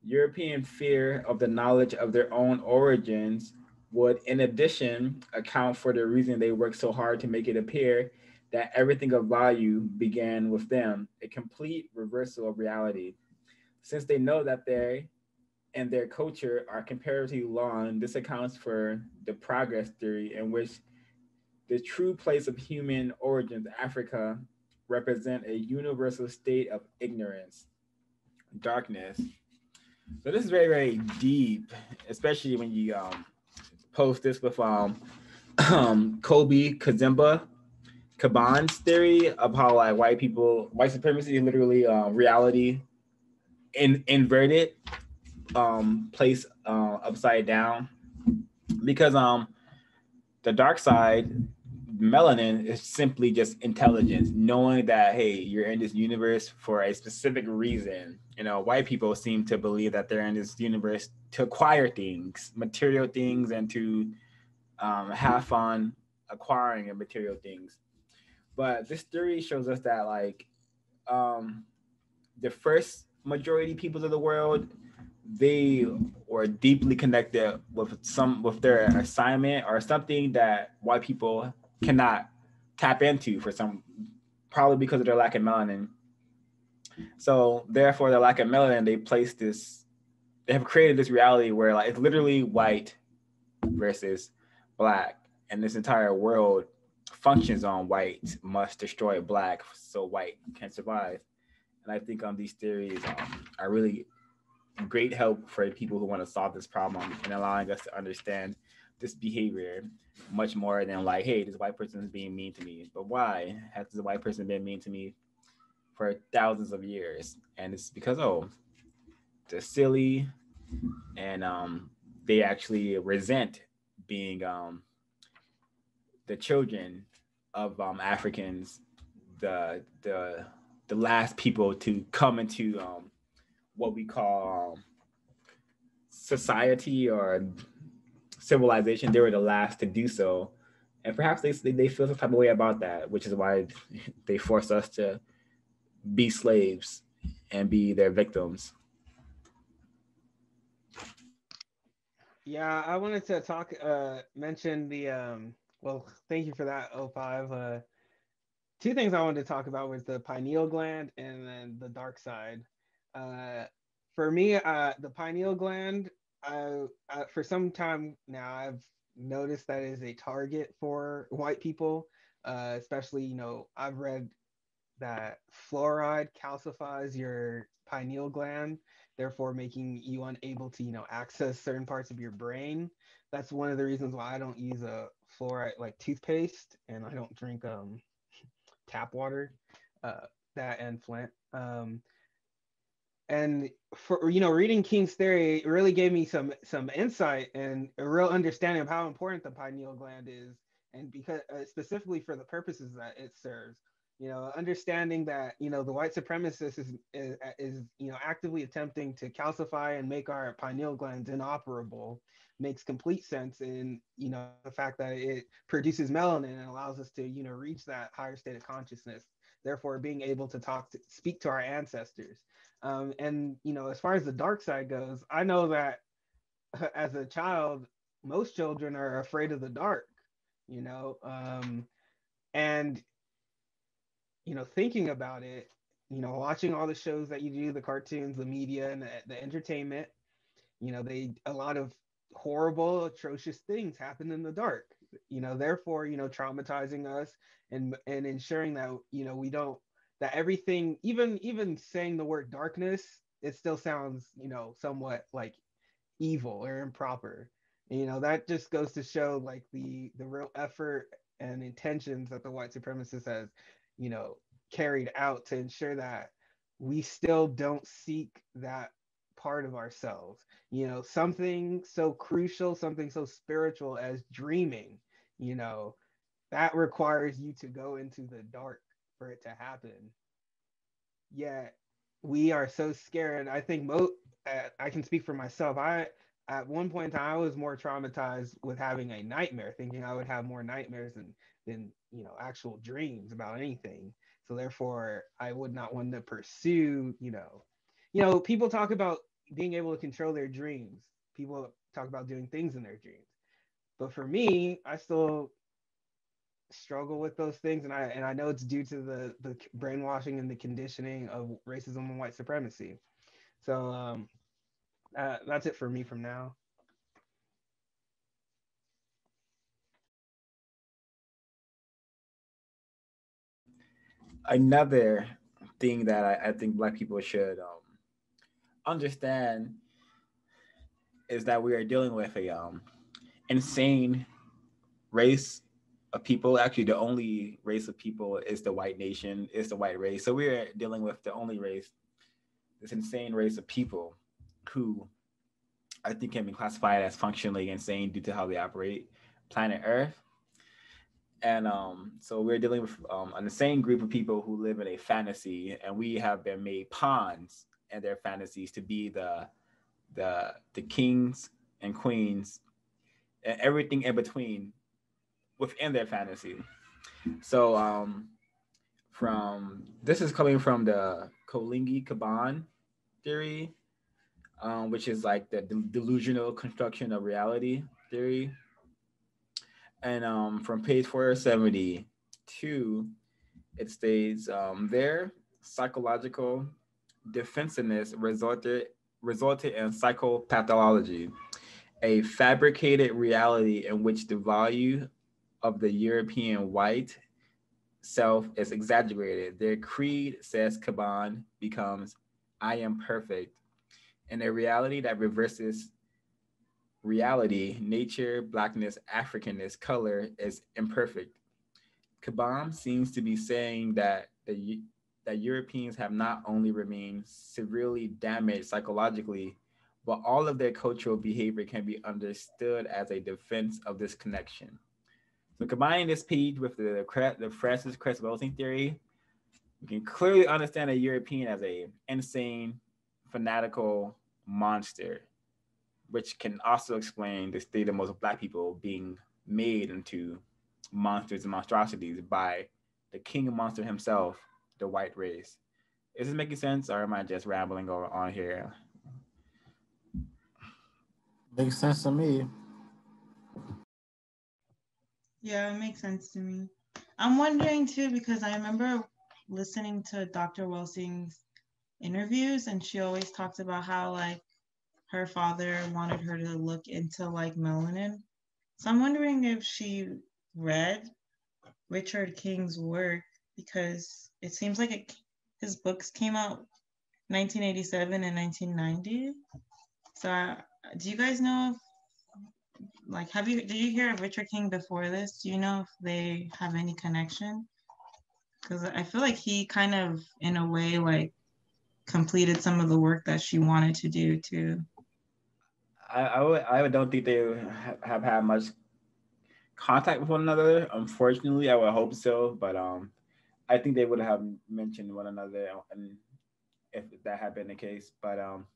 European fear of the knowledge of their own origins would, in addition, account for the reason they worked so hard to make it appear that everything of value began with them, a complete reversal of reality. Since they know that they and their culture are comparatively long, this accounts for the progress theory in which the true place of human origins, Africa, represent a universal state of ignorance, darkness. So this is very, very deep, especially when you um, post this with um, um, Kobi Kazembe, Kambon's theory of how like white people, white supremacy, literally um, reality in inverted um place uh, upside down. Because um the dark side melanin is simply just intelligence knowing that hey you're in this universe for a specific reason. You know white people seem to believe that they're in this universe to acquire things material things and to um, have fun acquiring and material things. But this theory shows us that like um the first majority peoples of the world they were deeply connected with some with their assignment or something that white people cannot tap into for some probably because of their lack of melanin. So therefore the lack of melanin they place this they have created this reality where like it's literally white versus black. And this entire world functions on white must destroy black so white can survive. And i think um these theories um, are really great help for people who want to solve this problem and allowing us to understand this behavior much more than like, hey, this white person is being mean to me. But why has this white person been mean to me for thousands of years? And it's because oh, they're silly and um they actually resent being um the children of um Africans, the the the last people to come into um what we call society or civilization. They were the last to do so. And perhaps they, they feel some type of way about that, which is why they force us to be slaves and be their victims. Yeah, I wanted to talk, uh, mention the, um, well, thank you for that, 05. Uh, two things I wanted to talk about was the pineal gland and then the dark side. Uh, for me, uh, the pineal gland, uh, for some time now, I've noticed that is a target for white people, uh, especially, you know, I've read that fluoride calcifies your pineal gland, therefore making you unable to, you know, access certain parts of your brain. That's one of the reasons why I don't use a fluoride like toothpaste and I don't drink um, tap water, uh, that and Flint. Um, and for you know reading king's theory really gave me some some insight and a real understanding of how important the pineal gland is and because uh, specifically for the purposes that it serves. You know understanding that you know the white supremacist is, is, is you know actively attempting to calcify and make our pineal glands inoperable makes complete sense in you know the fact that it produces melanin and allows us to you know reach that higher state of consciousness therefore being able to talk to speak to our ancestors um, and you know, as far as the dark side goes, I know that as a child, most children are afraid of the dark. You know, um, and you know, thinking about it, you know, watching all the shows that you do, the cartoons, the media, and the, the entertainment, you know, they a lot of horrible, atrocious things happen in the dark. You know, therefore, you know, traumatizing us and and ensuring that you know we don't that everything even even saying the word darkness it still sounds you know somewhat like evil or improper and, you know that just goes to show like the the real effort and intentions that the white supremacist has you know carried out to ensure that we still don't seek that part of ourselves. You know, something so crucial, something so spiritual as dreaming, you know, that requires you to go into the dark for it to happen. Yet we are so scared. I think mo uh, I can speak for myself. I at one point in time I was more traumatized with having a nightmare, thinking I would have more nightmares than than you know actual dreams about anything. So therefore, I would not want to pursue. You know, you know, people talk about being able to control their dreams. People talk about doing things in their dreams. But for me, I still struggle with those things, and I and I know it's due to the the brainwashing and the conditioning of racism and white supremacy. So um, uh, that's it for me from now. Another thing that I, I think Black people should um, understand is that we are dealing with a um, insane race of people. Actually, the only race of people is the white nation, is the white race. So we're dealing with the only race, this insane race of people who I think can be classified as functionally insane due to how they operate planet Earth. And um, so we're dealing with um, an insane group of people who live in a fantasy, and we have been made pawns in their fantasies to be the the the kings and queens and everything in between within their fantasy. So um, from this is coming from the Kalongi Kambon theory, um, which is like the delusional construction of reality theory. And um, from page 472, it states um, their psychological defensiveness resulted resulted in psychopathology, a fabricated reality in which the value of the European white self is exaggerated. Their creed, says Kambon, becomes I am perfect. In a reality that reverses reality, nature, blackness, Africanness, color is imperfect. Kambon seems to be saying that the that Europeans have not only remained severely damaged psychologically, but all of their cultural behavior can be understood as a defense of this connection. So combining this page with the, the Frances Cress Welsing theory, we can clearly understand a European as a insane, fanatical monster, which can also explain the state of most black people being made into monsters and monstrosities by the king of monster himself, the white race. Is this making sense or am I just rambling on here? Makes sense to me. Yeah, it makes sense to me. I'm wondering too because I remember listening to Dr. Welsing's interviews and she always talks about how like her father wanted her to look into like melanin. So I'm wondering if she read Richard King's work because it seems like it, his books came out 1987 and 1990. So uh, do you guys know if like have you did you hear of Richard King before this? Do you know if they have any connection? Because I feel like he kind of in a way like completed some of the work that she wanted to do too. I I, would, I don't think they have had much contact with one another. Unfortunately, I would hope so, but um, I think they would have mentioned one another, and if that had been the case. But um,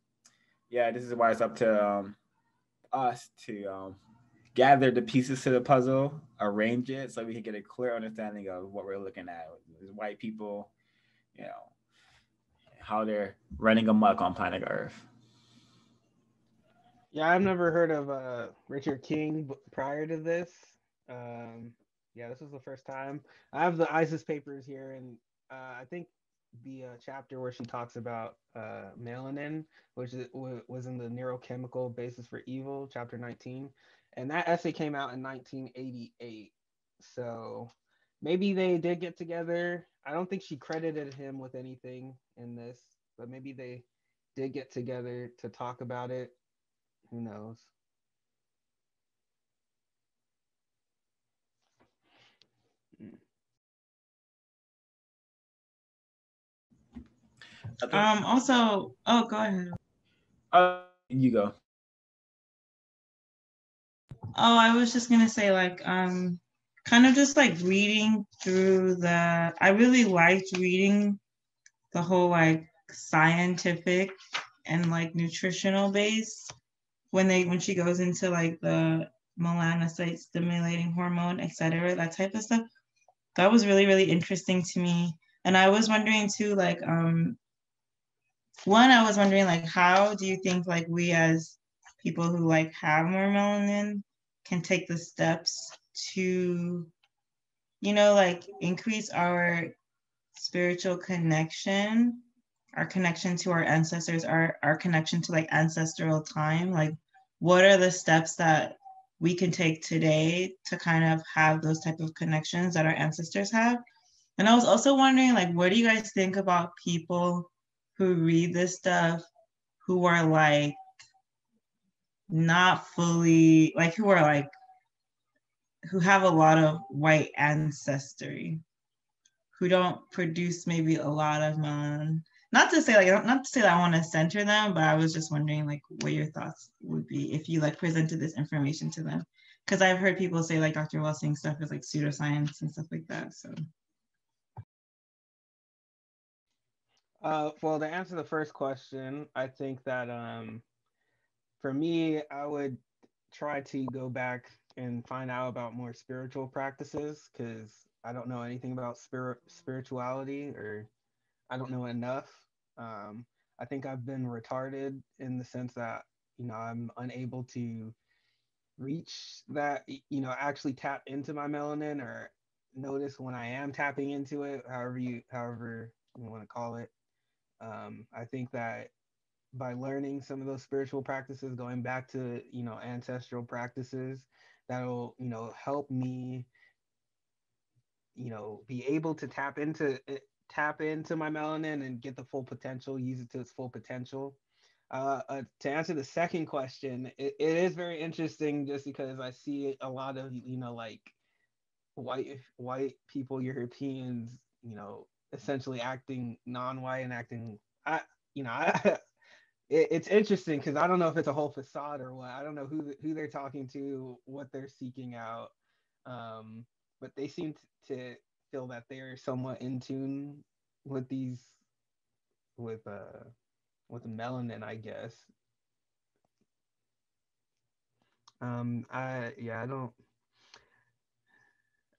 yeah, this is why it's up to um, us to um, gather the pieces to the puzzle, arrange it so we can get a clear understanding of what we're looking at. White people, you know, how they're running amok on planet Earth. Yeah, I've never heard of uh, Richard King prior to this. Um, yeah, this was the first time. I have the Isis papers here, and uh, I think the uh, chapter where she talks about uh, melanin, which is, was in the neurochemical basis for evil, chapter 19 and that essay came out in 1988. So maybe they did get together. I don't think she credited him with anything in this, but maybe they did get together to talk about it. Who knows? Um. Also, oh, go ahead. Uh, you go. Oh, I was just gonna say like um kind of just like reading through the I really liked reading the whole like scientific and like nutritional base when they when she goes into like the melanocyte stimulating hormone, etc., that type of stuff. That was really, really interesting to me. And I was wondering too, like, um, one, I was wondering like how do you think like we as people who like have more melanin can take the steps to, you know, like increase our spiritual connection, our connection to our ancestors, our, our connection to like ancestral time. Like, what are the steps that we can take today to kind of have those type of connections that our ancestors have? And I was also wondering, like, what do you guys think about people who read this stuff who are like not fully like who are like who have a lot of white ancestry who don't produce maybe a lot of melanin not to say like not to say that i want to center them but i was just wondering like what your thoughts would be if you like presented this information to them. Because i've heard people say like dr welsing stuff is like pseudoscience and stuff like that so Uh, well, to answer the first question, I think that um, for me, I would try to go back and find out about more spiritual practices because I don't know anything about spirit spirituality or I don't know enough. Um, I think I've been retarded in the sense that you know I'm unable to reach that you know actually tap into my melanin or notice when I am tapping into it, however you however you want to call it. Um, I think that by learning some of those spiritual practices, going back to you know ancestral practices, that'll you know help me, you know, be able to tap into tap into my melanin and get the full potential, use it to its full potential. Uh, uh, to answer the second question, it, it is very interesting just because I see a lot of you know like white white people, Europeans, you know, essentially acting non-white and acting I you know I it, it's interesting because I don't know if it's a whole facade or what. I don't know who who they're talking to what they're seeking out um but they seem to feel that they're somewhat in tune with these with uh with melanin I guess. Um I yeah I don't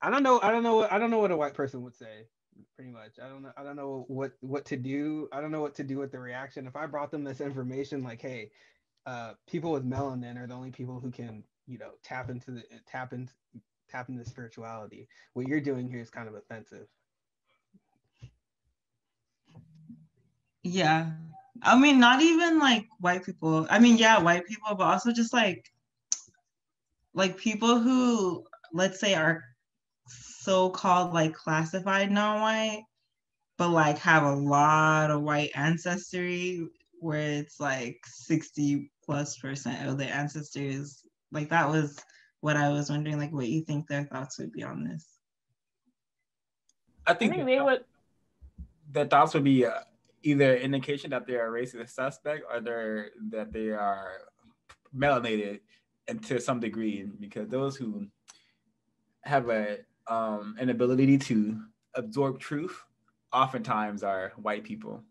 I don't know I don't know what I don't know what a white person would say pretty much. I don't know. I don't know what what to do. I don't know what to do with the reaction. If I brought them this information, like, hey, uh, people with melanin are the only people who can, you know, tap into the tap into tap into spirituality. What you're doing here is kind of offensive. Yeah. I mean, not even like white people. I mean, yeah, white people, but also just like like people who let's say are so-called like classified non-white, but like have a lot of white ancestry where it's like 60 plus percent of their ancestors. Like that was what I was wondering, like what you think their thoughts would be on this. I think, I think they would. the thoughts would be uh, either indication that they are a racist suspect or they're that they are melanated and to some degree because those who have a um, an ability to absorb truth oftentimes are white people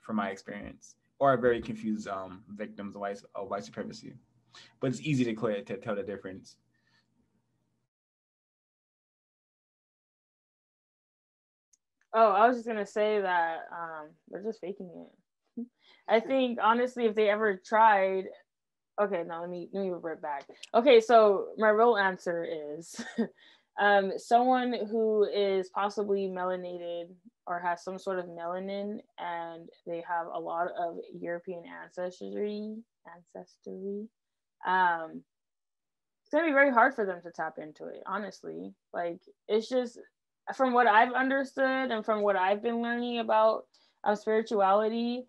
from my experience or are very confused um, victims of white, of white supremacy but it's easy to, clear, to tell the difference Oh, I was just gonna say that um, they're just faking it. I think honestly, if they ever tried, okay, now let me let me revert back. Okay, so my real answer is um, someone who is possibly melanated or has some sort of melanin and they have a lot of European ancestry ancestry. Um, it's gonna be very hard for them to tap into it, honestly. Like it's just from what I've understood and from what I've been learning about um, spirituality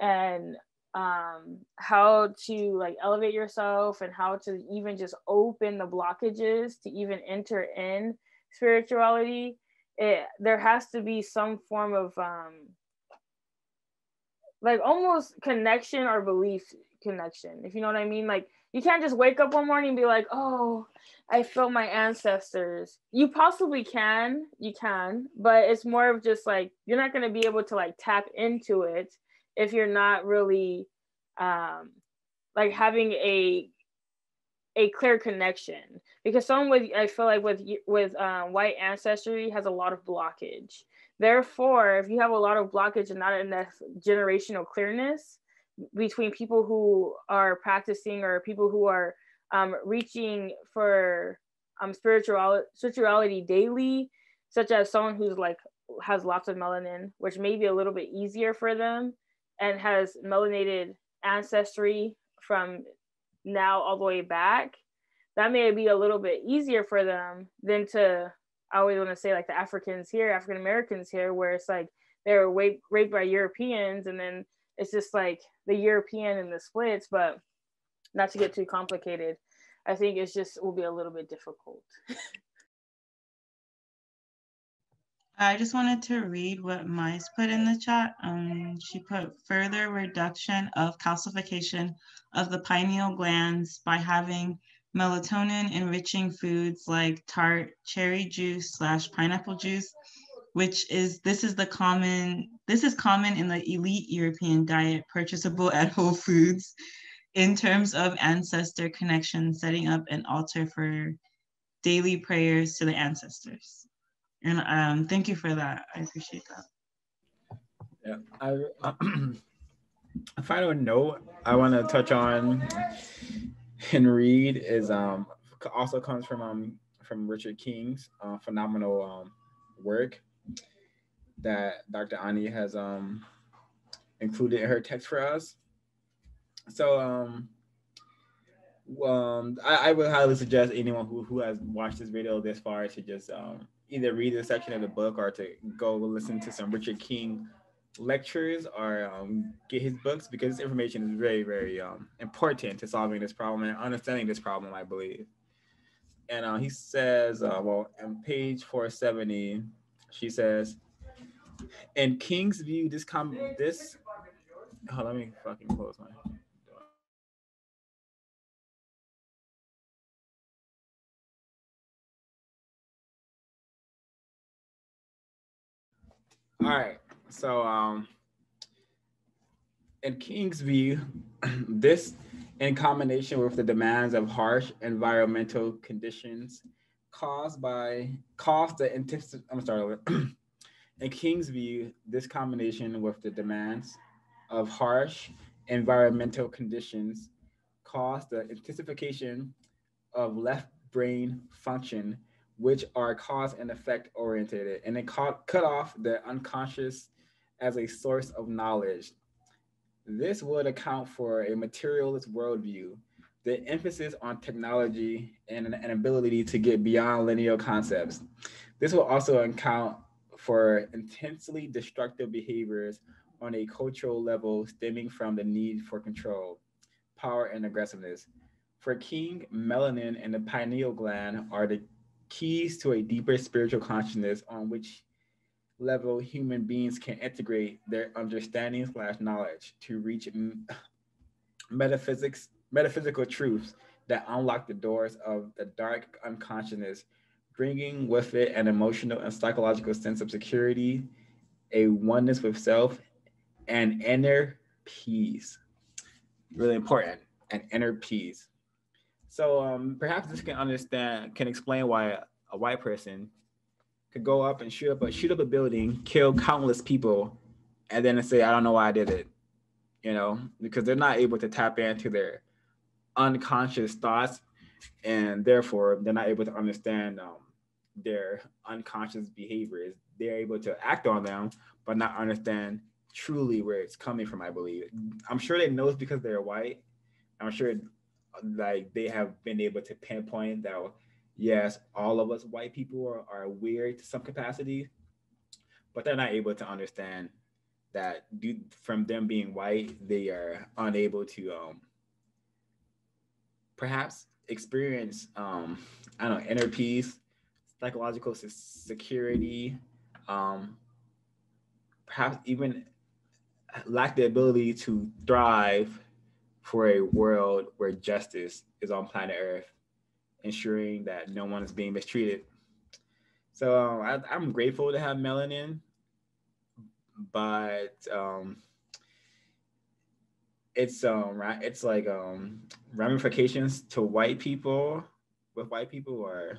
and um, how to like elevate yourself and how to even just open the blockages to even enter in spirituality it there has to be some form of um like almost connection or belief connection. If you know what I mean, like you can't just wake up one morning and be like, "Oh, I felt my ancestors." You possibly can, you can, but it's more of just like you're not going to be able to like tap into it if you're not really um like having a a clear connection. Because someone with i feel like with with um, white ancestry has a lot of blockage. Therefore if you have a lot of blockage and not enough generational clearness between people who are practicing or people who are um, reaching for um, spiritual spirituality daily such as someone who's like has lots of melanin which may be a little bit easier for them and has melanated ancestry from now all the way back, that may be a little bit easier for them than to I always want to say like the Africans here, African Americans here, where it's like they were raped, raped by Europeans, and then it's just like the European and the splits. But not to get too complicated, I think it's just will be a little bit difficult. I just wanted to read what Mice put in the chat. Um, she put further reduction of calcification of the pineal glands by having melatonin enriching foods like tart cherry juice slash pineapple juice, which is this is the common this is common in the elite European diet purchasable at Whole Foods in terms of ancestor connection, setting up an altar for daily prayers to the ancestors. And um, thank you for that. I appreciate that. Yeah, I, a final note I want to touch on and read is um also comes from um from Richard King's uh, phenomenal um, work that Dr. Ani has um included in her text for us. So um um I, I would highly suggest anyone who, who has watched this video this far to just um either read a section of the book or to go listen to some Richard King lectures or um, get his books because this information is very, very um, important to solving this problem and understanding this problem, I believe. And uh, he says, uh, well, on page 470, she says, in King's view, this com this. Oh, let me fucking close my. All right. So, um, in King's view, this, in combination with the demands of harsh environmental conditions caused by caused the anticip- I'm sorry. in King's view, this combination with the demands of harsh environmental conditions caused the intensification of left brain function which are cause and effect oriented, and it cut, cut off the unconscious as a source of knowledge. This would account for a materialist worldview, the emphasis on technology and an ability to get beyond linear concepts. This will also account for intensely destructive behaviors on a cultural level stemming from the need for control, power, and aggressiveness. For King, melanin and the pineal gland are the keys to a deeper spiritual consciousness on which level human beings can integrate their understanding slash knowledge to reach metaphysics metaphysical truths that unlock the doors of the dark unconsciousness bringing with it an emotional and psychological sense of security a oneness with self and inner peace. Really important. And inner peace so um, perhaps this can understand can explain why a white person could go up and shoot up a shoot up a building, kill countless people, and then say, "I don't know why I did it," you know, because they're not able to tap into their unconscious thoughts, and therefore they're not able to understand um, their unconscious behaviors. They're able to act on them, but not understand truly where it's coming from. I believe. I'm sure they know it's because they're white. I'm sure like they have been able to pinpoint that yes, all of us white people are, are weird to some capacity, but they're not able to understand that due from them being white, they are unable to um, perhaps experience um, I don't know inner peace, psychological security, um, perhaps even lack the ability to thrive for a world where justice is on planet Earth, ensuring that no one is being mistreated. So um, I, I'm grateful to have melanin, but um, it's um right it's like um ramifications to white people with white people are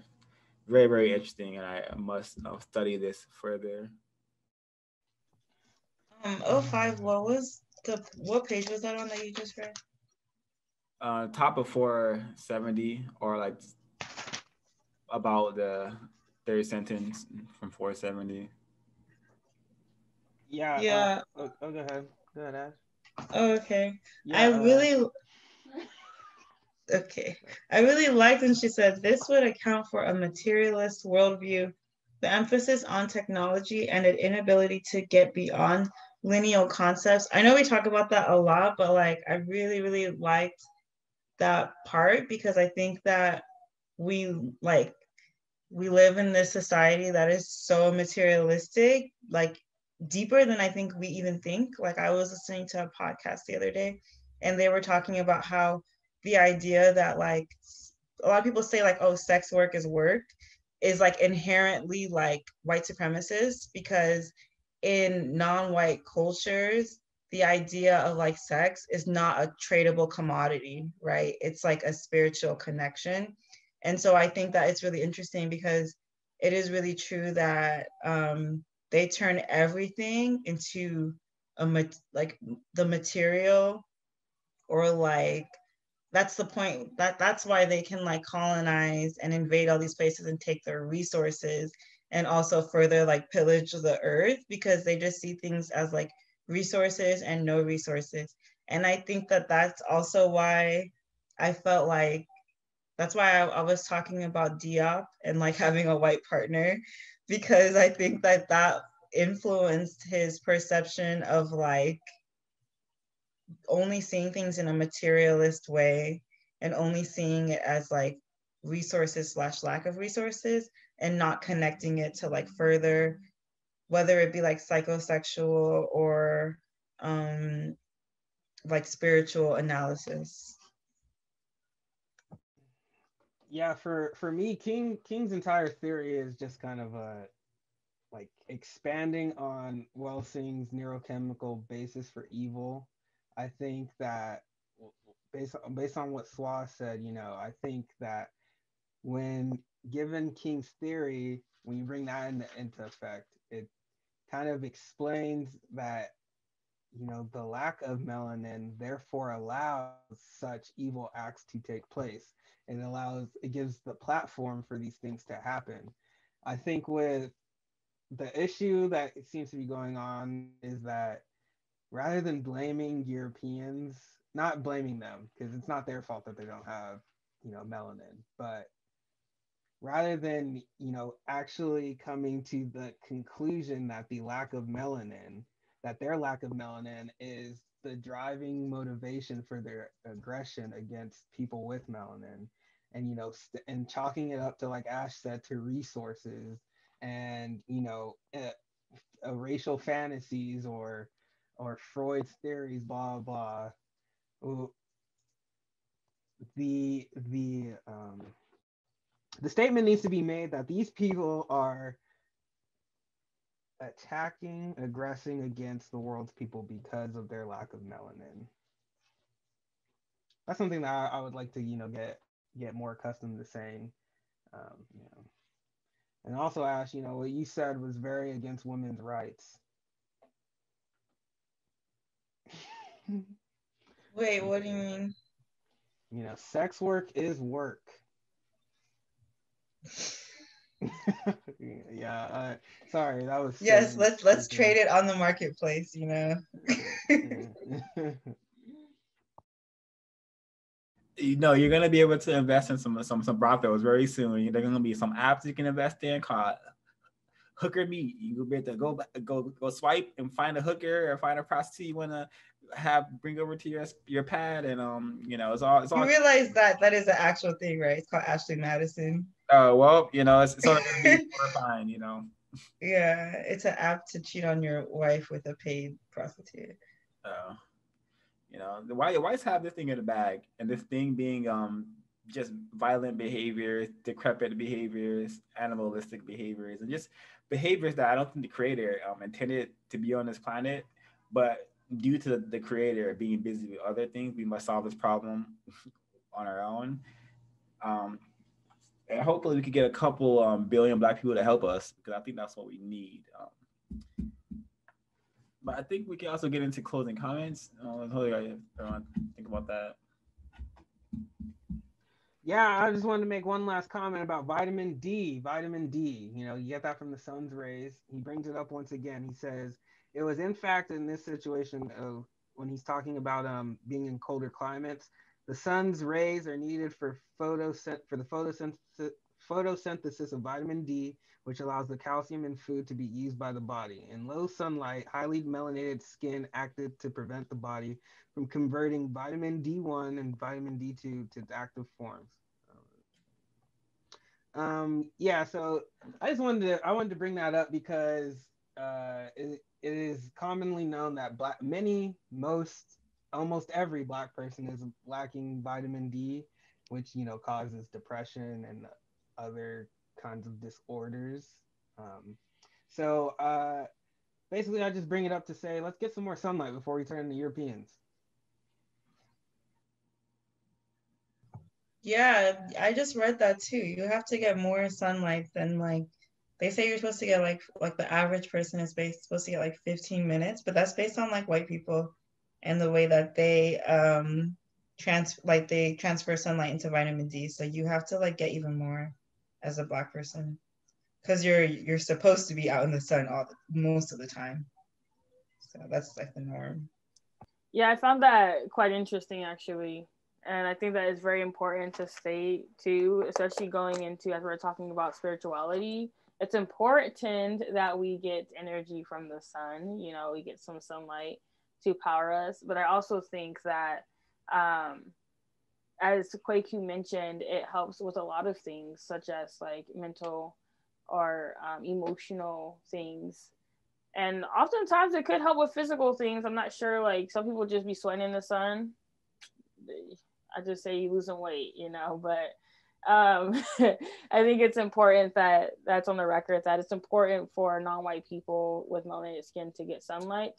very very interesting and i must uh, study this further Um, 05, what was the what page was that on that you just read? Uh top of 470 or like about the third sentence from 470 Yeah. Yeah. Uh, oh, oh, go ahead. Go ahead, Ash. Oh, okay. Yeah, I uh, really okay. I really liked when she said this would account for a materialist worldview, the emphasis on technology and an inability to get beyond lineal concepts. I know we talk about that a lot, but like I really, really liked that part because I think that we like we live in this society that is so materialistic, like deeper than I think we even think. Like I was listening to a podcast the other day and they were talking about how the idea that like a lot of people say like oh sex work is work is like inherently like white supremacist because in non-white cultures the idea of like sex is not a tradable commodity right? It's like a spiritual connection. And so i think that it's really interesting because it is really true that um they turn everything into a like the material or like that's the point that that's why they can like colonize and invade all these places and take their resources and also further like pillage the earth because they just see things as like resources and no resources. And i think that that's also why i felt like that's why I, I was talking about diop and like having a white partner because i think that that influenced his perception of like only seeing things in a materialist way and only seeing it as like resources slash lack of resources and not connecting it to like further whether it be like psychosexual or um like spiritual analysis. Yeah for for me king king's entire theory is just kind of a like expanding on welsing's neurochemical basis for evil. I think that based on based on what Swa said you know i think that when given king's theory when you bring that into, into effect kind of explains that you know the lack of melanin therefore allows such evil acts to take place. And allows it gives the platform for these things to happen. I think with the issue that seems to be going on is that rather than blaming europeans not blaming them because it's not their fault that they don't have you know melanin but rather than you know actually coming to the conclusion that the lack of melanin that their lack of melanin is the driving motivation for their aggression against people with melanin. And you know st- and chalking it up to like ash said to resources and you know uh, uh, racial fantasies or or freud's theories blah blah. Ooh, the the um the statement needs to be made that these people are attacking, aggressing against the world's people because of their lack of melanin. That's something that I, I would like to, you know, get get more accustomed to saying. Um, you know. And also, Ash, you know, what you said was very against women's rights. wait what do you mean You know, sex work is work. yeah, uh, sorry, that was yes silly let's let's trade it on the marketplace you know Yeah. you know you're gonna be able to invest in some some some brothels very soon. There's gonna be some apps you can invest in called Hooker Meet. You will be able to go go go swipe and find a hooker or find a prostitute you wanna have bring over to your your pad, and um you know it's all it's you realize that that is an actual thing right it's called ashley madison Oh well, you know it's, it's only horrifying, you know. yeah it's an app to cheat on your wife with a paid prostitute Uh, You know, the white whites have this thing in the bag, and this thing being um just violent behaviors, decrepit behaviors, animalistic behaviors, and just behaviors that I don't think the creator um, intended to be on this planet. But due to the creator being busy with other things, we must solve this problem on our own. Um, and hopefully, we could get a couple um, billion black people to help us because I think that's what we need. Um, but I think we can also get into closing comments. Uh, everyone think about that. Yeah, I just wanted to make one last comment about vitamin D. Vitamin D, you know, you get that from the sun's rays. He brings it up once again. He says it was in fact in this situation of when he's talking about um, being in colder climates, the sun's rays are needed for photosynth for the photosynthesis photosynthesis of vitamin D, which allows the calcium in food to be used by the body. In low sunlight, highly melanated skin acted to prevent the body from converting vitamin D1 and vitamin D2 to active forms. Um, yeah, so I just wanted to I wanted to bring that up because uh, it, it is commonly known that black many most almost every black person is lacking vitamin D, which you know causes depression and other kinds of disorders. Um, so uh, basically, I just bring it up to say let's get some more sunlight before we turn to Europeans. Yeah, I just read that too. You have to get more sunlight than like they say you're supposed to get like like the average person is based, supposed to get like 15 minutes, but that's based on like white people and the way that they um trans like they transfer sunlight into vitamin D. So you have to like get even more as a black person because you're you're supposed to be out in the sun all most of the time. So that's like the norm. Yeah, I found that quite interesting actually and I think that is very important to state too, especially going into as we're talking about spirituality. It's important that we get energy from the sun. You know, we get some sunlight to power us. But I also think that, um, as Kwaku mentioned, it helps with a lot of things, such as like mental or um, emotional things. And oftentimes it could help with physical things. I'm not sure, like some people just be sweating in the sun I just say you losing weight, you know, but um, I think it's important that that's on the record that it's important for non-white people with melanated skin to get sunlight.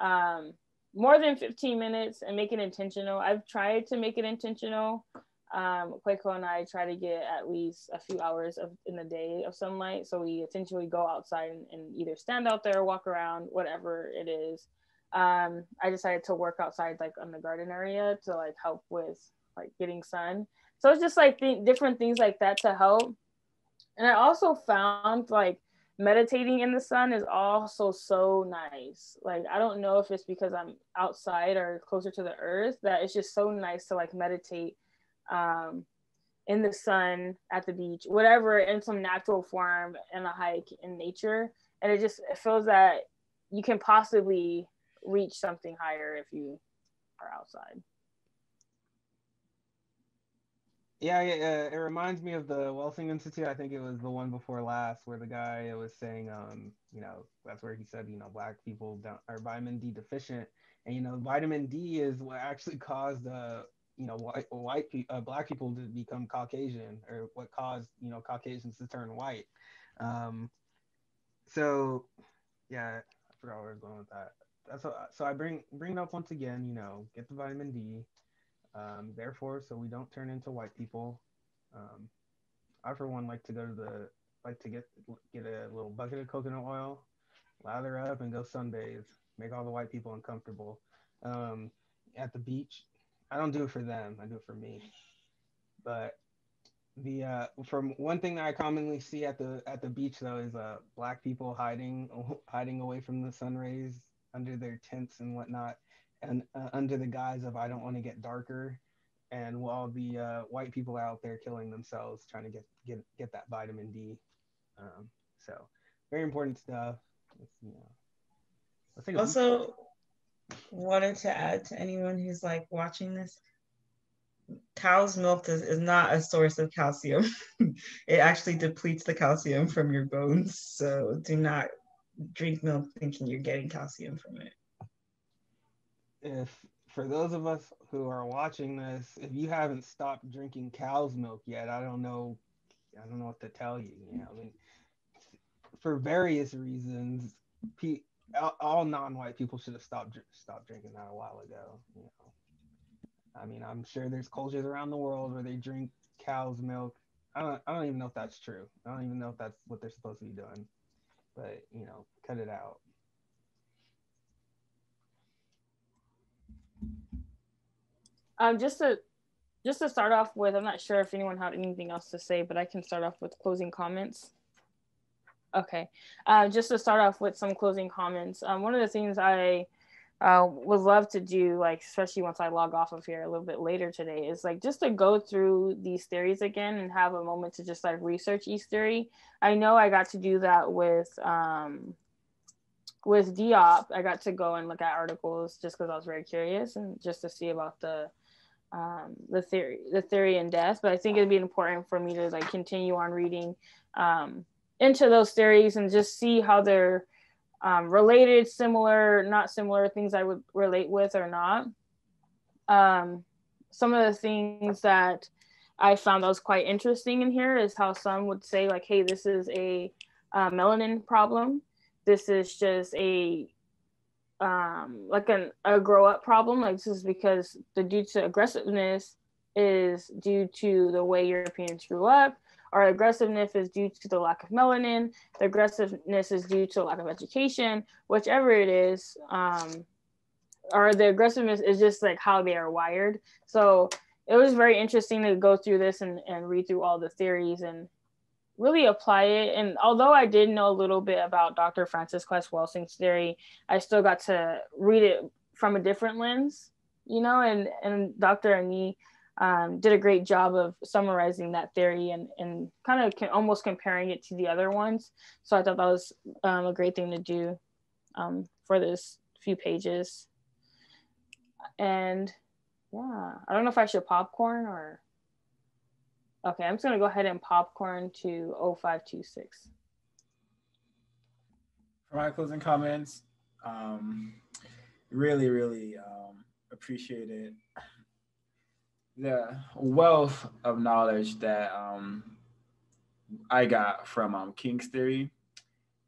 Um, more than 15 minutes and make it intentional. I've tried to make it intentional. Um, Kwaku and I try to get at least a few hours of in the day of sunlight. So we essentially go outside and, and either stand out there, walk around, whatever it is um, I decided to work outside like on the garden area to like help with like getting sun. So it's just like th- different things like that to help. And I also found like meditating in the sun is also so nice. Like I don't know if it's because I'm outside or closer to the earth that it's just so nice to like meditate um, in the sun at the beach, whatever in some natural form in a hike in nature. And it just it feels that you can possibly reach something higher if you are outside. Yeah, yeah, it reminds me of the Welsing Institute. I think it was the one before last where the guy was saying, um, you know, that's where he said, you know, black people don't, are vitamin D deficient, and you know, vitamin D is what actually caused, uh, you know, white, white, uh, black people to become Caucasian, or what caused, you know, Caucasians to turn white. Um, so, yeah, I forgot where I was going with that that's what, so I bring bring it up once again. You know, get the vitamin D. Um, therefore, so we don't turn into white people. Um, I for one like to go to the like to get get a little bucket of coconut oil, lather up, and go sunbathe. Make all the white people uncomfortable. Um, at the beach, I don't do it for them. I do it for me. But the uh, from one thing that I commonly see at the at the beach though is uh black people hiding hiding away from the sun rays under their tents and whatnot, and uh, under the guise of I don't want to get darker, and while the uh, white people out there killing themselves trying to get get get that vitamin D. Um, so very important stuff. You know, also, wanted to add to anyone who's like watching this cow's milk is, is not a source of calcium. it actually depletes the calcium from your bones. So do not drink milk thinking you're getting calcium from it. If for those of us who are watching this, if you haven't stopped drinking cow's milk yet, I don't know, I don't know what to tell you. You know, I mean, for various reasons, pe- all, non-white people should have stopped stopped drinking that a while ago. You know, I mean, I'm sure there's cultures around the world where they drink cow's milk. I don't, I don't even know if that's true. I don't even know if that's what they're supposed to be doing. But you know, cut it out. Um, just to just to start off with, I'm not sure if anyone had anything else to say, but I can start off with closing comments. Okay, uh, just to start off with some closing comments. Um, one of the things I uh, would love to do, like especially once I log off of here a little bit later today, is like just to go through these theories again and have a moment to just like research each theory. I know I got to do that with um, with Diop. I got to go and look at articles just because I was very curious and just to see about the um, the theory, the theory in death. But I think it'd be important for me to like continue on reading um, into those theories and just see how they're um, related, similar, not similar, things I would relate with or not. Um, some of the things that I found that was quite interesting in here is how some would say like, "Hey, this is a uh, melanin problem. This is just a um, like an a grow up problem. Like this is because the due to aggressiveness is due to the way Europeans grew up. Our aggressiveness is due to the lack of melanin. The aggressiveness is due to lack of education. Whichever it is, um, or the aggressiveness is just like how they are wired. So it was very interesting to go through this and, and read through all the theories and really apply it. And although I did know a little bit about Dr. Frances Cress Welsing's theory, I still got to read it from a different lens, you know, and, and Dr. Ani um, did a great job of summarizing that theory and, and kind of can, almost comparing it to the other ones. So I thought that was um, a great thing to do um, for this few pages. And yeah, I don't know if I should popcorn or Okay, I'm just gonna go ahead and popcorn to 0526. For my closing comments, um, really, really um, appreciate it. The wealth of knowledge that um, I got from um, King's Theory,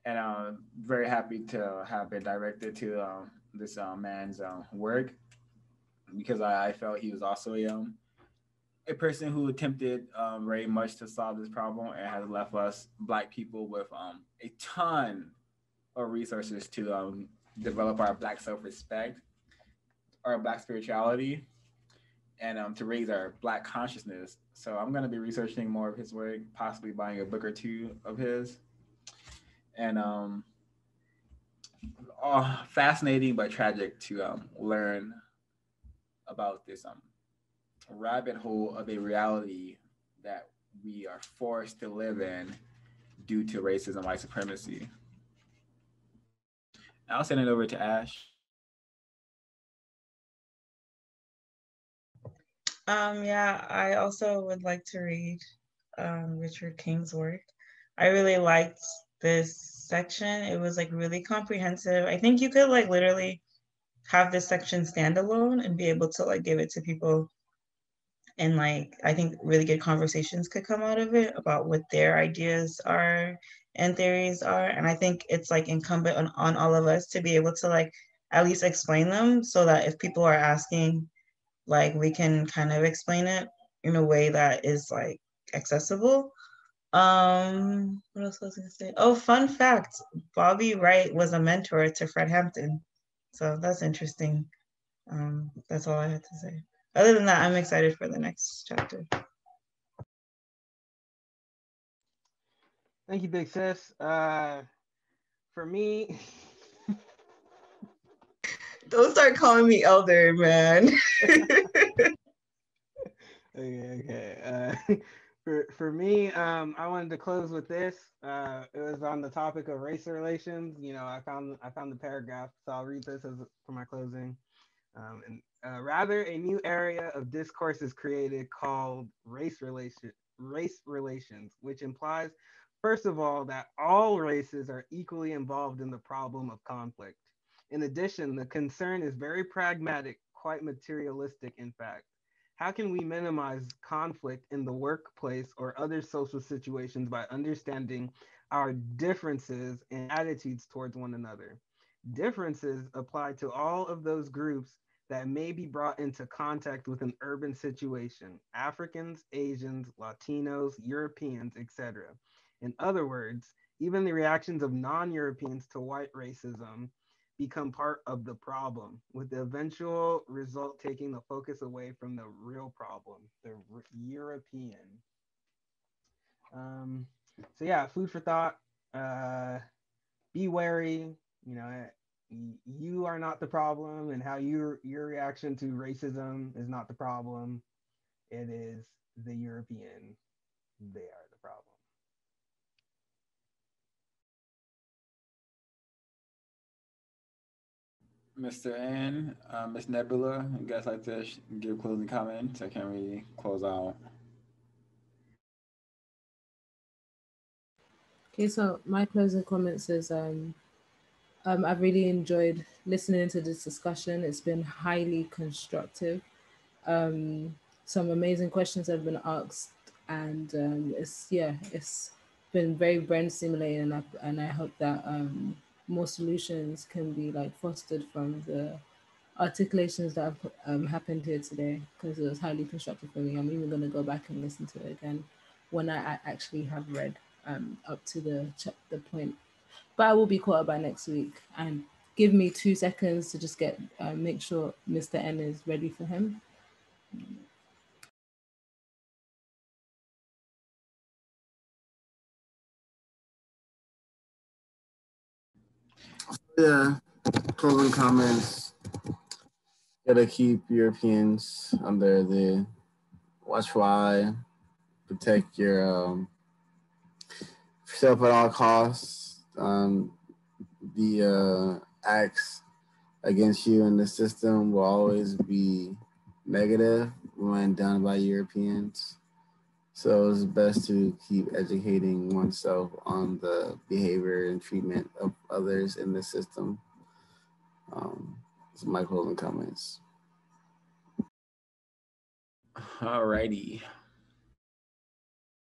and I'm very happy to have it directed to um, this uh, man's um, work because I, I, felt he was also a um, a person who attempted um, very much to solve this problem and has left us black people with um, a ton of resources to um, develop our black self-respect our black spirituality and um, to raise our black consciousness. So i'm going to be researching more of his work possibly buying a book or two of his. And um, oh, fascinating but tragic to um, learn about this um, rabbit hole of a reality that we are forced to live in due to racism, white supremacy. I'll send it over to Ash. Um, yeah, I also would like to read um, Richard King's work. I really liked this section. It was like really comprehensive. I think you could like literally have this section standalone and be able to like give it to people and like i think really good conversations could come out of it about what their ideas are and theories are and i think it's like incumbent on, on all of us to be able to like at least explain them so that if people are asking like we can kind of explain it in a way that is like accessible. Um what else was i gonna say? Oh fun fact bobby wright was a mentor to fred hampton. So that's interesting. Um that's all i had to say other than that, I'm excited for the next chapter. Thank you, Big Sis. Uh, for me, don't start calling me elder, man. okay, okay. Uh, for for me, um, I wanted to close with this. Uh, it was on the topic of race relations. You know, I found I found the paragraph, so I'll read this as for my closing. Um, and uh, rather, a new area of discourse is created called race relation, race relations, which implies, first of all, that all races are equally involved in the problem of conflict. In addition, the concern is very pragmatic, quite materialistic, in fact. How can we minimize conflict in the workplace or other social situations by understanding our differences and attitudes towards one another? Differences apply to all of those groups that may be brought into contact with an urban situation Africans, Asians, Latinos, Europeans, etc. In other words, even the reactions of non Europeans to white racism become part of the problem, with the eventual result taking the focus away from the real problem, the European. Um, so, yeah, food for thought. Uh, be wary, you know, you are not the problem and how your your reaction to racism is not the problem. It is the european. They are the problem. Mr n uh, miss nebula you guys like to sh- give closing comments or can we close out? Okay, so my closing comments is um um, I've really enjoyed listening to this discussion. It's been highly constructive. Um, some amazing questions have been asked, and um, it's yeah, it's been very brain stimulating, and I, and I hope that um, more solutions can be like fostered from the articulations that have um, happened here today because it was highly constructive for me. I'm even going to go back and listen to it again when I actually have read um, up to the the point but I will be caught up by next week. And give me two seconds to just get uh, make sure Mr. N is ready for him. Yeah, closing comments. Gotta keep Europeans under the watchful eye. protect your um, yourself at all costs um, the uh, acts against you in the system will always be negative when done by Europeans. So it's best to keep educating oneself on the behavior and treatment of others in the system. Um, it's my closing comments. Alrighty.